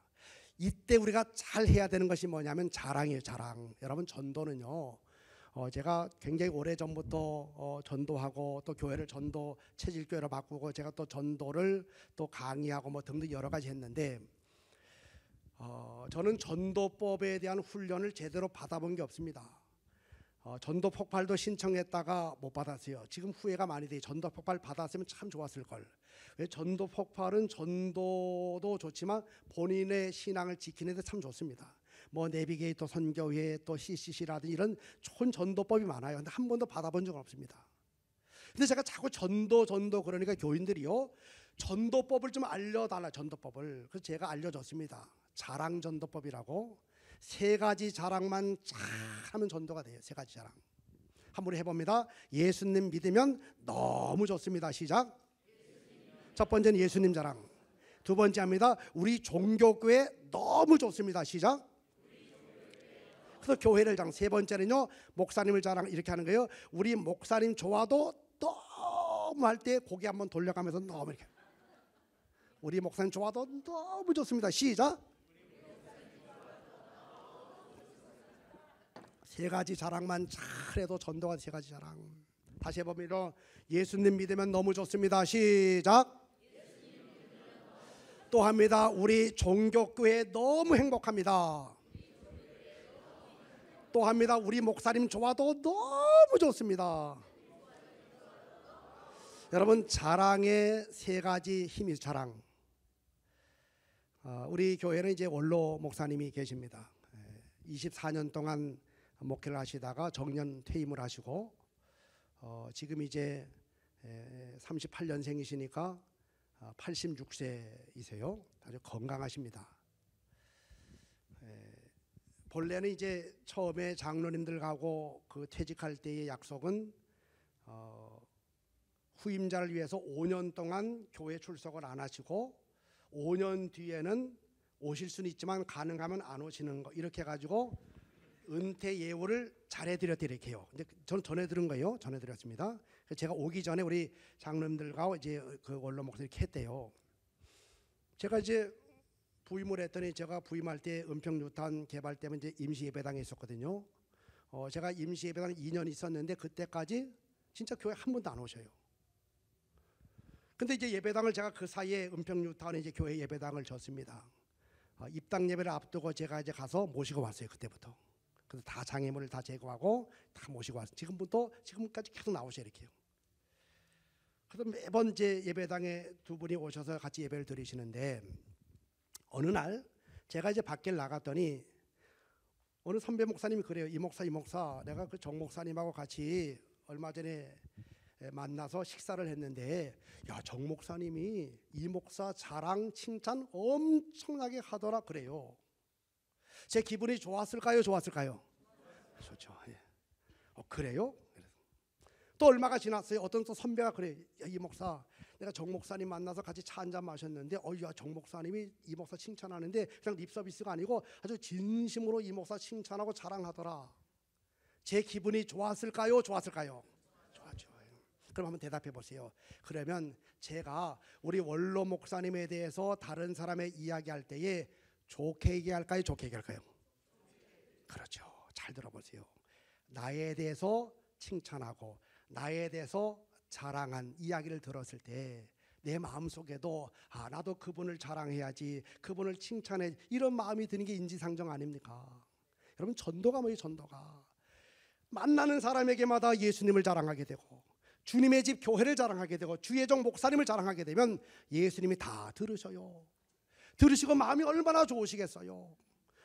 이때 우리가 잘 해야 되는 것이 뭐냐면 자랑이에요, 자랑. 여러분 전도는요. 어, 제가 굉장히 오래 전부터 어, 전도하고 또 교회를 전도 체질 교회로 바꾸고 제가 또 전도를 또 강의하고 뭐 등등 여러 가지 했는데 어, 저는 전도법에 대한 훈련을 제대로 받아본 게 없습니다. 어, 전도 폭발도 신청했다가 못 받았어요. 지금 후회가 많이 돼. 전도 폭발 받았으면 참 좋았을 걸. 왜 전도 폭발은 전도도 좋지만 본인의 신앙을 지키는 데 참 좋습니다. 뭐 내비게이터 선교회 또 CCC라든지 이런 촌 전도법이 많아요. 근데 한 번도 받아본 적은 없습니다. 근데 제가 자꾸 전도 전도 그러니까 교인들이요 전도법을 좀 알려달라 전도법을 그래서 제가 알려줬습니다. 자랑 전도법이라고 세 가지 자랑만 잘 하면 전도가 돼요. 세 가지 자랑. 한번 해봅니다. 예수님 믿으면 너무 좋습니다. 시작. 첫 번째는 예수님 자랑. 두 번째 합니다. 우리 종교교회 너무 좋습니다. 시작. 그래서 교회를 자세 번째는요 목사님을 자랑 이렇게 하는 거예요. 우리 목사님 좋아도 너무 할 때 고개 한번 돌려가면서 너무 이렇게 우리 목사님 좋아도 너무 좋습니다. 시작. 세 가지 자랑만 잘해도 전도가 세 가지 자랑. 다시 해보면 예수님 믿으면 너무 좋습니다. 시작. 또 합니다. 우리 종교교회 너무 행복합니다. 또 합니다. 우리 목사님 좋아도 너무 좋습니다. 여러분 자랑의 세 가지 힘이 자랑. 어, 우리 교회는 이제 원로 목사님이 계십니다. 24년 동안 목회를 하시다가 정년 퇴임을 하시고 어, 지금 이제 38년생이시니까 86세이세요. 아주 건강하십니다. 본래는 이제 처음에 장로님들하고 그 퇴직할 때의 약속은 어, 후임자를 위해서 5년 동안 교회 출석을 안 하시고 5년 뒤에는 오실 수는 있지만 가능하면 안 오시는 거 이렇게 해가지고 은퇴 예우를 잘해드렸다 이렇게 해요. 근데 저는 전해 들은 거예요. 전해 드렸습니다. 제가 오기 전에 우리 장로님들과 이제 그 원로 목사 이렇게 했대요. 제가 이제 부임을 했더니 제가 부임할 때 은평유탄 개발 때문에 이제 임시 예배당에 있었거든요. 어, 제가 임시 예배당 2년 있었는데 그때까지 진짜 교회 한 번도 안 오셔요. 근데 이제 예배당을 제가 그 사이에 은평유탄에 이제 교회 예배당을 졌습니다. 어, 입당 예배를 앞두고 제가 이제 가서 모시고 왔어요 그때부터. 그래서 다 장애물을 다 제거하고 다 모시고 왔어요. 지금부터 지금까지 계속 나오셔요 이렇게요. 그래서 매번 이제 예배당에 두 분이 오셔서 같이 예배를 드리시는데 어느 날 제가 이제 밖에 나갔더니 어느 선배 목사님이 그래요. 이 목사 이 목사 내가 그 정 목사님하고 같이 얼마 전에 만나서 식사를 했는데 야정 목사님이 이 목사 자랑 칭찬 엄청나게 하더라 그래요. 제 기분이 좋았을까요? 좋았을까요? 좋죠. 예. 어, 그래요? 또 얼마가 지났어요. 어떤 또 선배가 그래. 야, 이 목사 내가 정 목사님 만나서 같이 차 한 잔 마셨는데 어야 정 목사님이 이 목사 칭찬하는데 그냥 립 서비스가 아니고 아주 진심으로 이 목사 칭찬하고 자랑하더라. 제 기분이 좋았을까요? 좋았을까요? 좋았죠. 그럼 한번 대답해 보세요. 그러면 제가 우리 원로 목사님에 대해서 다른 사람의 이야기할 때에 좋게 얘기할까요? 좋게 얘기할까요? 그렇죠. 잘 들어보세요. 나에 대해서 칭찬하고 나에 대해서 자랑한 이야기를 들었을 때 내 마음속에도 아 나도 그분을 자랑해야지 그분을 칭찬해 이런 마음이 드는 게 인지상정 아닙니까? 여러분 전도가 뭐예요 전도가? 만나는 사람에게마다 예수님을 자랑하게 되고 주님의 집 교회를 자랑하게 되고 주의 종 목사님을 자랑하게 되면 예수님이 다 들으셔요. 들으시고 마음이 얼마나 좋으시겠어요?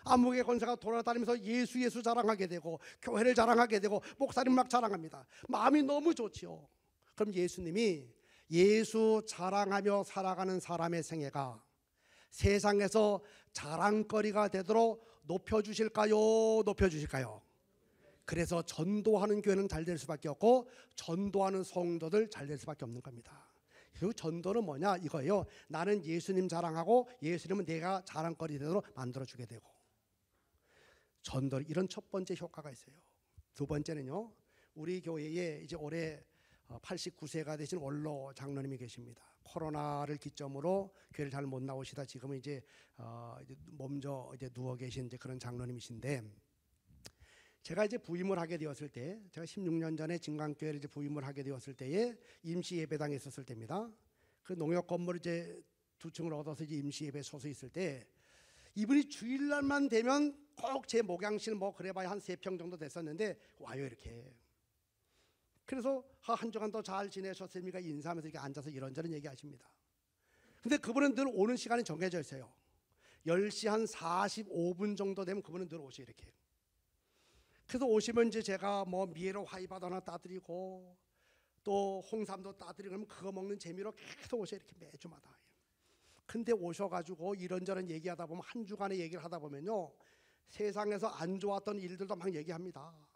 암흑의 권세가 돌아다니면서 예수 예수 자랑하게 되고 교회를 자랑하게 되고 목사님 막 자랑합니다. 마음이 너무 좋지요 그럼 예수님이 예수 자랑하며 살아가는 사람의 생애가 세상에서 자랑거리가 되도록 높여주실까요? 높여주실까요? 그래서 전도하는 교회는 잘 될 수밖에 없고 전도하는 성도들 잘 될 수밖에 없는 겁니다. 그 전도는 뭐냐 이거예요. 나는 예수님 자랑하고 예수님은 내가 자랑거리 되도록 만들어 주게 되고 전도 이런 첫 번째 효과가 있어요. 두 번째는요. 우리 교회에 이제 올해 89세가 되신 원로 장로님이 계십니다. 코로나를 기점으로 교회를 잘 못 나오시다 지금은 이제 어 몸져 이제 누워 계신 이제 그런 장로님이신데 제가 이제 부임을 하게 되었을 때 제가 16년 전에 진강교회를 이제 부임을 하게 되었을 때에 임시 예배당에 있었을 때입니다. 그 농협 건물을 이제 두 층을 얻어서 이제 임시 예배 서서 있을 때 이분이 주일날만 되면 꼭 제 목양실 뭐 그래봐야 한 세 평 정도 됐었는데 와요 이렇게. 그래서 한 주간 더 잘 지내셨습니까? 인사하면서 이렇게 앉아서 이런저런 얘기하십니다. 근데 그분은 늘 오는 시간이 정해져 있어요. 10시 한 45분 정도 되면 그분은 늘 오시 이렇게. 그래서 오시면 이제 제가 뭐 미에로 화이바도 하나 따드리고 또 홍삼도 따드리고 그러면 그거 먹는 재미로 계속 오셔 이렇게 매주마다. 근데 오셔가지고 이런저런 얘기하다 보면 한 주간의 얘기를 하다 보면요 세상에서 안 좋았던 일들도 막 얘기합니다.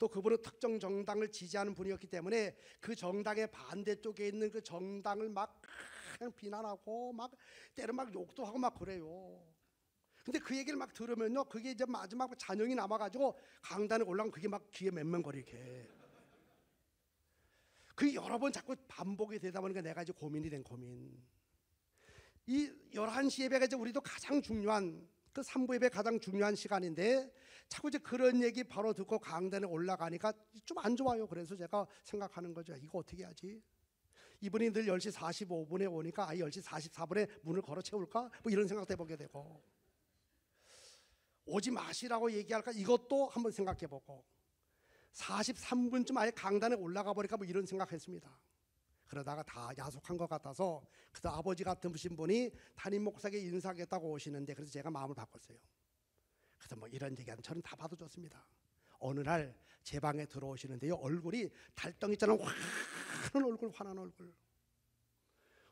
또 그분은 특정 정당을 지지하는 분이었기 때문에 그 정당의 반대쪽에 있는 그 정당을 막 그냥 비난하고 막 때로 막 욕도 하고 막 그래요. 근데 그 얘기를 막 들으면요, 그게 이제 마지막 잔영이 남아 가지고 강단에 올라가면 그게 막 귀에 맴맴거리게. 그 여러 번 자꾸 반복이 되다 보니까 내가 이제 고민이 된 고민. 이 11시 예배가 이제 우리도 가장 중요한 그 3부 예배 가장 중요한 시간인데 자꾸 이제 그런 얘기 바로 듣고 강단에 올라가니까 좀 안 좋아요. 그래서 제가 생각하는 거죠. 이거 어떻게 하지? 이분이 늘 10시 45분에 오니까 아예 10시 44분에 문을 걸어 채울까? 뭐 이런 생각도 해보게 되고 오지 마시라고 얘기할까? 이것도 한번 생각해 보고 43분쯤 아예 강단에 올라가 버릴까? 뭐 이런 생각했습니다. 그러다가 다 야속한 것 같아서 그래서 아버지 같은 분이 담임 목사에게 인사하겠다고 오시는데 그래서 제가 마음을 바꿨어요. 그래서 뭐 이런 얘기하면 저는 다 받아줬습니다. 어느 날 제 방에 들어오시는데요. 얼굴이 달덩이처럼 환한 얼굴, 환한 얼굴.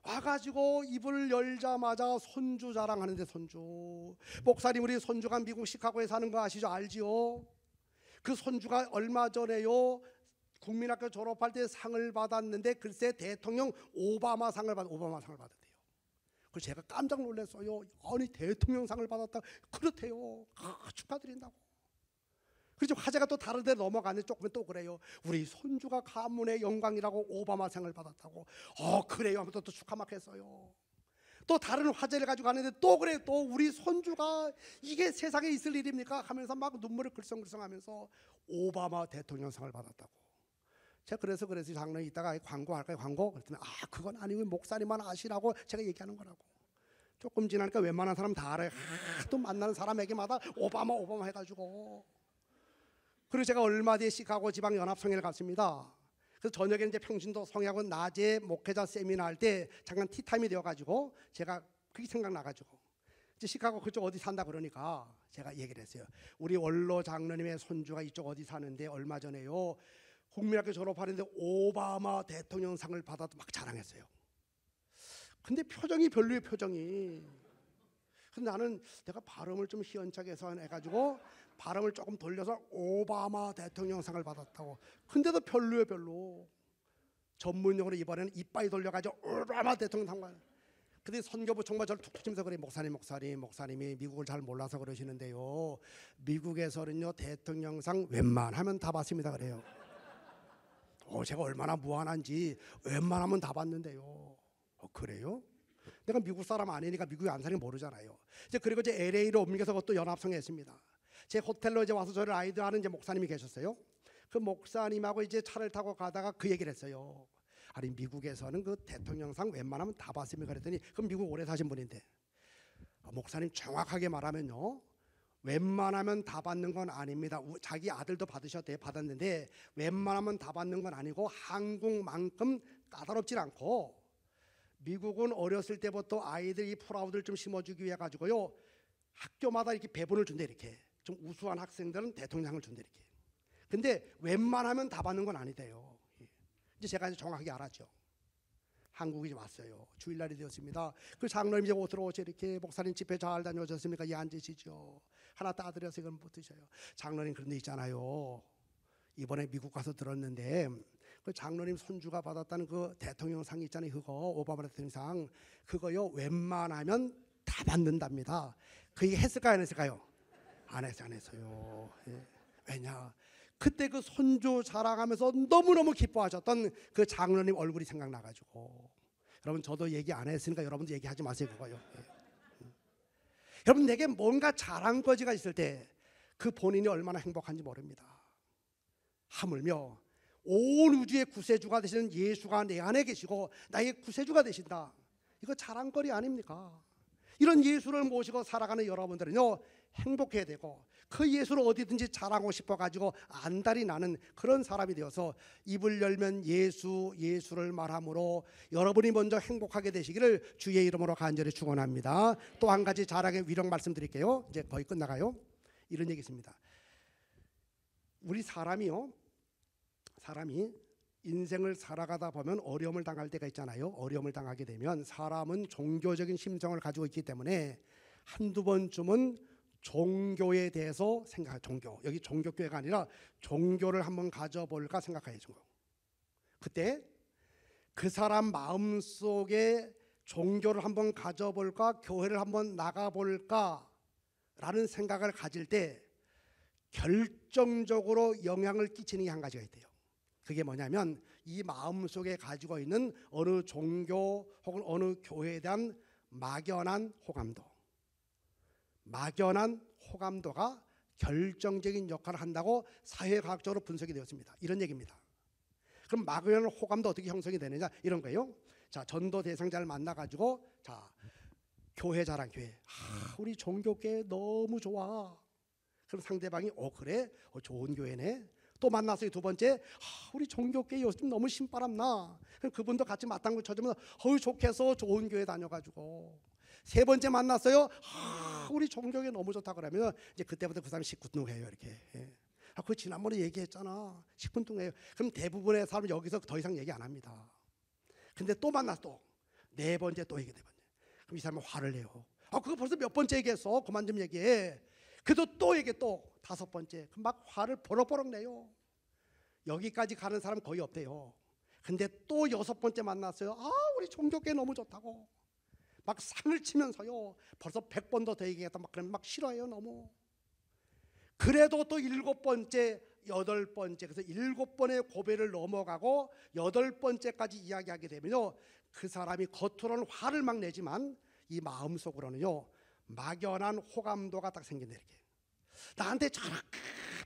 와가지고 입을 열자마자 손주 자랑하는데 손주. 목사님 우리 손주가 미국 시카고에 사는 거 아시죠? 알지요? 그 손주가 얼마 전에요. 국민학교 졸업할 때 상을 받았는데 글쎄 대통령 오바마 상을 받 오바마 상을 받았대요. 그래서 제가 깜짝 놀랐어요. 아니 대통령 상을 받았다. 그렇대요. 아, 축하드린다고. 그래서 화제가 또 다른 데 넘어가는데 조금 또 그래요. 우리 손주가 가문의 영광이라고 오바마 상을 받았다고. 어 그래요 하면서 또 축하 막 했어요. 또 다른 화제를 가지고 가는데 또 그래 또 우리 손주가 이게 세상에 있을 일입니까 하면서 막 눈물을 글썽글썽하면서 오바마 대통령상을 받았다고. 제가 그래서 그래서 장로에 있다가 광고할까요 광고? 그랬더니 아 그건 아니고 목사님만 아시라고 제가 얘기하는 거라고. 조금 지나니까 웬만한 사람 다 알아요. 하도 만나는 사람에게마다 오바마 오바마 해가지고. 그리고 제가 얼마 뒤에 시카고 지방 연합 성회를 갔습니다. 그래서 저녁에 이제 평신도 성회하고 낮에 목회자 세미나 할 때 잠깐 티타임이 되어가지고 제가 그게 생각나가지고 이제 시카고 그쪽 어디 산다 그러니까 제가 얘기를 했어요. 우리 원로 장로님의 손주가 이쪽 어디 사는데 얼마 전에요. 국민학교 졸업하는데 오바마 대통령상을 받아도 막 자랑했어요. 근데 표정이 별로의 표정이. 근데 나는 내가 발음을 좀 희연차게 해서 해가지고 발음을 조금 돌려서 오바마 대통령상을 받았다고. 근데도 별로예요, 별로. 전문용어로 이번에는 이빨이 돌려가지고 오바마 대통령상. 근데 선교부 총괄 저를 툭툭 치면서 그래 목사님 목사님 목사님이 미국을 잘 몰라서 그러시는데요. 미국에서는요 대통령상 웬만하면 다 받습니다 그래요. 어 제가 얼마나 무한한지 웬만하면 다 받는데요. 어 그래요? 내가 미국 사람 아니니까 미국에 안 사는 모르잖아요. 이제 그리고 이제 LA로 옮겨서 그것도 연합성에 했습니다. 제 호텔로 이제 와서 저를 아이들 하는 이제 목사님이 계셨어요. 그 목사님하고 이제 차를 타고 가다가 그 얘기를 했어요. 아니 미국에서는 그 대통령상 웬만하면 다 봤습니다. 그랬더니 그럼 미국 오래 사신 분인데 아, 목사님 정확하게 말하면요. 웬만하면 다 받는 건 아닙니다. 우- 자기 아들도 받으셨대요. 받았는데 웬만하면 다 받는 건 아니고 한국만큼 까다롭진 않고 미국은 어렸을 때부터 아이들 이 프라우드를 좀 심어주기 위해 가지고요 학교마다 이렇게 배분을 준대 이렇게 좀 우수한 학생들은 대통령상을 준대 이렇게. 근데 웬만하면 다 받는 건 아니대요. 예. 이제 제가 이제 정확하게 알았죠. 한국이 왔어요. 주일날이 되었습니다. 그 장로님 이제 옷으로 오셔 이렇게 목사님 집회 잘 다녀오셨습니까? 예, 앉으시죠. 하나 따드려서 이건 못 드셔요. 장로님 그런 데 있잖아요. 이번에 미국 가서 들었는데 그 장로님 손주가 받았다는 그 대통령상 있잖아요. 그거 오바마 대통령상 그거요 웬만하면 다 받는답니다. 그 얘기 했을까요? 안 했을까요? 안 했어요. 안 했어요. 예. 왜냐? 그때 그 손주 자랑하면서 너무너무 기뻐하셨던 그 장로님 얼굴이 생각나가지고 여러분 저도 얘기 안 했으니까 여러분도 얘기하지 마세요 그거요. 예. 음. 여러분 내게 뭔가 자랑 거지가 있을 때 그 본인이 얼마나 행복한지 모릅니다. 하물며 온 우주의 구세주가 되시는 예수가 내 안에 계시고 나의 구세주가 되신다. 이거 자랑거리 아닙니까? 이런 예수를 모시고 살아가는 여러분들은요 행복해야 되고 그 예수를 어디든지 자랑하고 싶어 가지고 안달이 나는 그런 사람이 되어서 입을 열면 예수 예수를 말함으로 여러분이 먼저 행복하게 되시기를 주의 이름으로 간절히 축원합니다. 또 한 가지 자랑의 위력 말씀드릴게요. 이제 거의 끝나가요. 이런 얘기 있습니다. 우리 사람이요 사람이 인생을 살아가다 보면 어려움을 당할 때가 있잖아요. 어려움을 당하게 되면 사람은 종교적인 심정을 가지고 있기 때문에 한두 번쯤은 종교에 대해서 생각 종교 여기 종교교회가 아니라 종교를 한번 가져볼까 생각해야 죠. 그때 그 사람 마음 속에 종교를 한번 가져볼까 교회를 한번 나가볼까라는 생각을 가질 때 결정적으로 영향을 끼치는 게 한 가지가 있대요. 그게 뭐냐면 이 마음 속에 가지고 있는 어느 종교 혹은 어느 교회에 대한 막연한 호감도, 막연한 호감도가 결정적인 역할을 한다고 사회과학적으로 분석이 되었습니다. 이런 얘기입니다. 그럼 막연한 호감도 어떻게 형성이 되느냐 이런 거예요. 자 전도 대상자를 만나 가지고 자 교회 자랑 교회 아, 우리 종교계 너무 좋아. 그럼 상대방이 어 그래 어, 좋은 교회네. 또 만났어요 두 번째 아, 우리 종교계 요즘 너무 신바람 나. 그분도 같이 맞장구 쳐주면서 어유 좋겠어 좋은 교회 다녀가지고 세 번째 만났어요. 아, 우리 종교계 너무 좋다 그러면 이제 그때부터 그 사람이 식구뚱해요 이렇게. 예. 아, 그 지난번에 얘기했잖아. 식분뚱해요. 그럼 대부분의 사람은 여기서 더 이상 얘기 안 합니다. 근데 또 만났어 또. 네 번째 또 얘기 네 번째. 그럼 이 사람은 화를 내요. 아, 그거 벌써 몇 번째 얘기했어. 그만 좀 얘기해. 그래도 또 얘기해 또 다섯 번째. 그럼 막 화를 버럭버럭 내요. 여기까지 가는 사람 거의 없대요. 근데 또 여섯 번째 만났어요. 아, 우리 종교계 너무 좋다고. 막 상을 치면서요. 벌써 백번더더 얘기했다. 막 그러면 막 싫어해요, 너무. 그래도 또 일곱 번째, 여덟 번째, 그래서 일곱 번의 고배를 넘어가고 여덟 번째까지 이야기하게 되면요, 그 사람이 겉으로는 화를 막 내지만 이 마음 속으로는요 막연한 호감도가 딱 생긴다 이렇게. 나한테 저렇게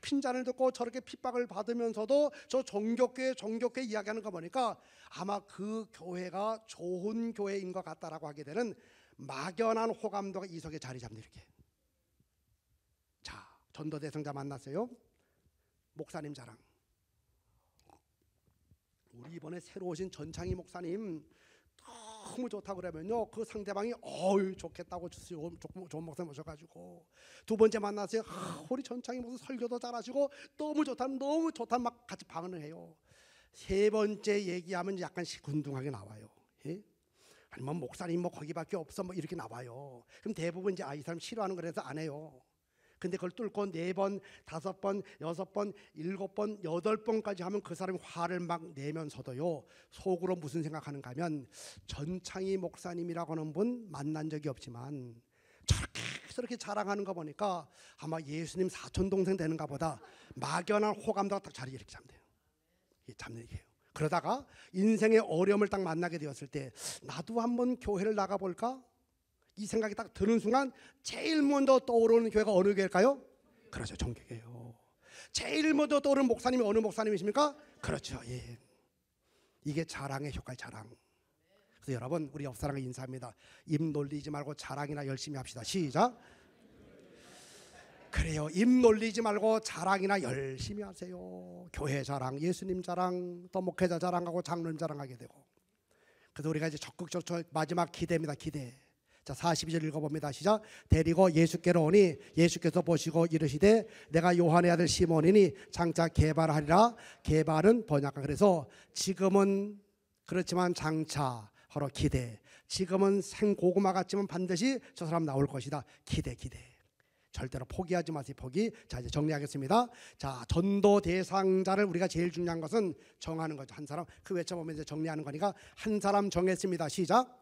핀잔을 듣고 저렇게 핍박을 받으면서도 저 종교계 종교계 이야기하는 거 보니까 아마 그 교회가 좋은 교회인 것 같다라고 하게 되는 막연한 호감도가 이 속에 자리 잡는 이렇게. 자, 전도 대상자 만났어요. 목사님 자랑. 우리 이번에 새로 오신 전창희 목사님 너무 좋다 그러면요 그 상대방이 어유 좋겠다고 주세요 좋은 목사 모셔가지고 두 번째 만나세요. 아, 우리 전창희 목사 설교도 잘하시고 너무 좋다 너무 좋다 막 같이 방언을 해요. 세 번째 얘기하면 약간 시큰둥하게 나와요. 예? 아니면 목사님 뭐 거기밖에 없어 뭐 이렇게 나와요. 그럼 대부분 이제 아 이 사람 싫어하는 거라서 안 해요 근데 그걸 뚫고 네 번, 다섯 번, 여섯 번, 일곱 번, 여덟 번까지 하면 그 사람이 화를 막 내면서도요 속으로 무슨 생각하는가 하면 전창희 목사님이라고 하는 분 만난 적이 없지만 저렇게 저렇게 자랑하는 거 보니까 아마 예수님 사촌 동생 되는가 보다 막연한 호감도가 딱 자리 이렇게 잡네요. 이게 잡는 얘기예요. 그러다가 인생의 어려움을 딱 만나게 되었을 때 나도 한번 교회를 나가 볼까? 이 생각이 딱 드는 순간 제일 먼저 떠오르는 교회가 어느 교회일까요? 그렇죠. 종교교회요. 제일 먼저 떠오르는 목사님이 어느 목사님이십니까? 그렇죠. 예. 이게 자랑의 효과의 자랑. 그래서 여러분 우리 옆 사람과 인사합니다. 입 놀리지 말고 자랑이나 열심히 합시다. 시작. 그래요. 입 놀리지 말고 자랑이나 열심히 하세요. 교회 자랑, 예수님 자랑, 또 목회자 자랑하고 장로님 자랑하게 되고. 그래서 우리가 이제 적극적으로 마지막 기대입니다. 기대. 자 42절 읽어봅니다. 시작. 데리고 예수께로 오니 예수께서 보시고 이르시되 내가 요한의 아들 시몬이니 장차 개발하리라. 개발은 번역가. 그래서 지금은 그렇지만 장차 바로 기대. 지금은 생고구마 같지만 반드시 저 사람 나올 것이다. 기대 기대. 절대로 포기하지 마세요 포기. 자 이제 정리하겠습니다. 자 전도 대상자를 우리가 제일 중요한 것은 정하는 거죠. 한 사람. 그 외쳐보면 이제 정리하는 거니까 한 사람 정했습니다. 시작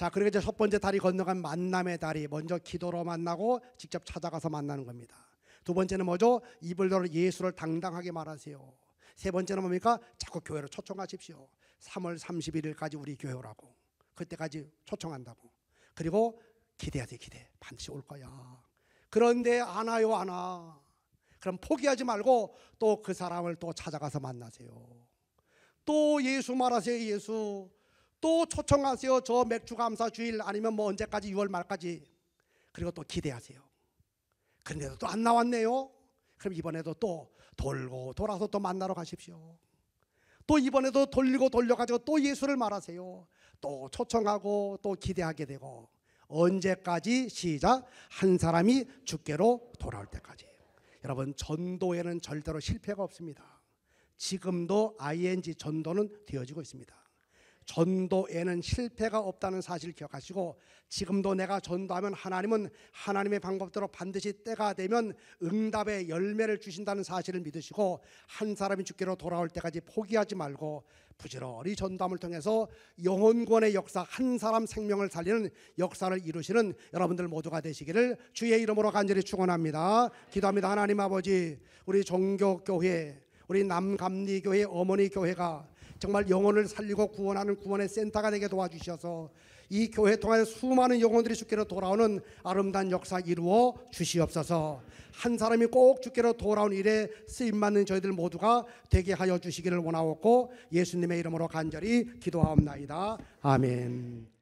자, 그리고 이제 첫 번째 다리 건너간 만남의 다리. 먼저 기도로 만나고 직접 찾아가서 만나는 겁니다. 두 번째는 뭐죠? 입을 열어 예수를 당당하게 말하세요. 세 번째는 뭡니까? 자꾸 교회로 초청하십시오. 3월 31일까지 우리 교회라고. 그때까지 초청한다고. 그리고 기대하세요, 기대. 반드시 올 거야. 그런데 안 와요, 안 와. 그럼 포기하지 말고 또 그 사람을 또 찾아가서 만나세요. 또 예수 말하세요, 예수. 또 초청하세요. 저 맥주 감사 주일 아니면 뭐 언제까지 6월 말까지 그리고 또 기대하세요. 그런데도 또 안 나왔네요. 그럼 이번에도 또 돌고 돌아서 또 만나러 가십시오. 또 이번에도 돌리고 돌려가지고 또 예수를 말하세요. 또 초청하고 또 기대하게 되고 언제까지 시작 한 사람이 주께로 돌아올 때까지. 여러분 전도에는 절대로 실패가 없습니다. 지금도 ing 전도는 되어지고 있습니다. 전도에는 실패가 없다는 사실을 기억하시고 지금도 내가 전도하면 하나님은 하나님의 방법대로 반드시 때가 되면 응답의 열매를 주신다는 사실을 믿으시고 한 사람이 주께로 돌아올 때까지 포기하지 말고 부지런히 전담을 통해서 영혼권의 역사 한 사람 생명을 살리는 역사를 이루시는 여러분들 모두가 되시기를 주의 이름으로 간절히 축원합니다. 기도합니다. 하나님 아버지 우리 종교교회 우리 남감리교회 어머니 교회가 정말 영혼을 살리고 구원하는 구원의 센터가 되게 도와주셔서 이 교회 통해 수많은 영혼들이 주께로 돌아오는 아름다운 역사 이루어 주시옵소서. 한 사람이 꼭 주께로 돌아온 일에 쓰임 받는 저희들 모두가 되게 하여 주시기를 원하옵고 예수님의 이름으로 간절히 기도하옵나이다. 아멘.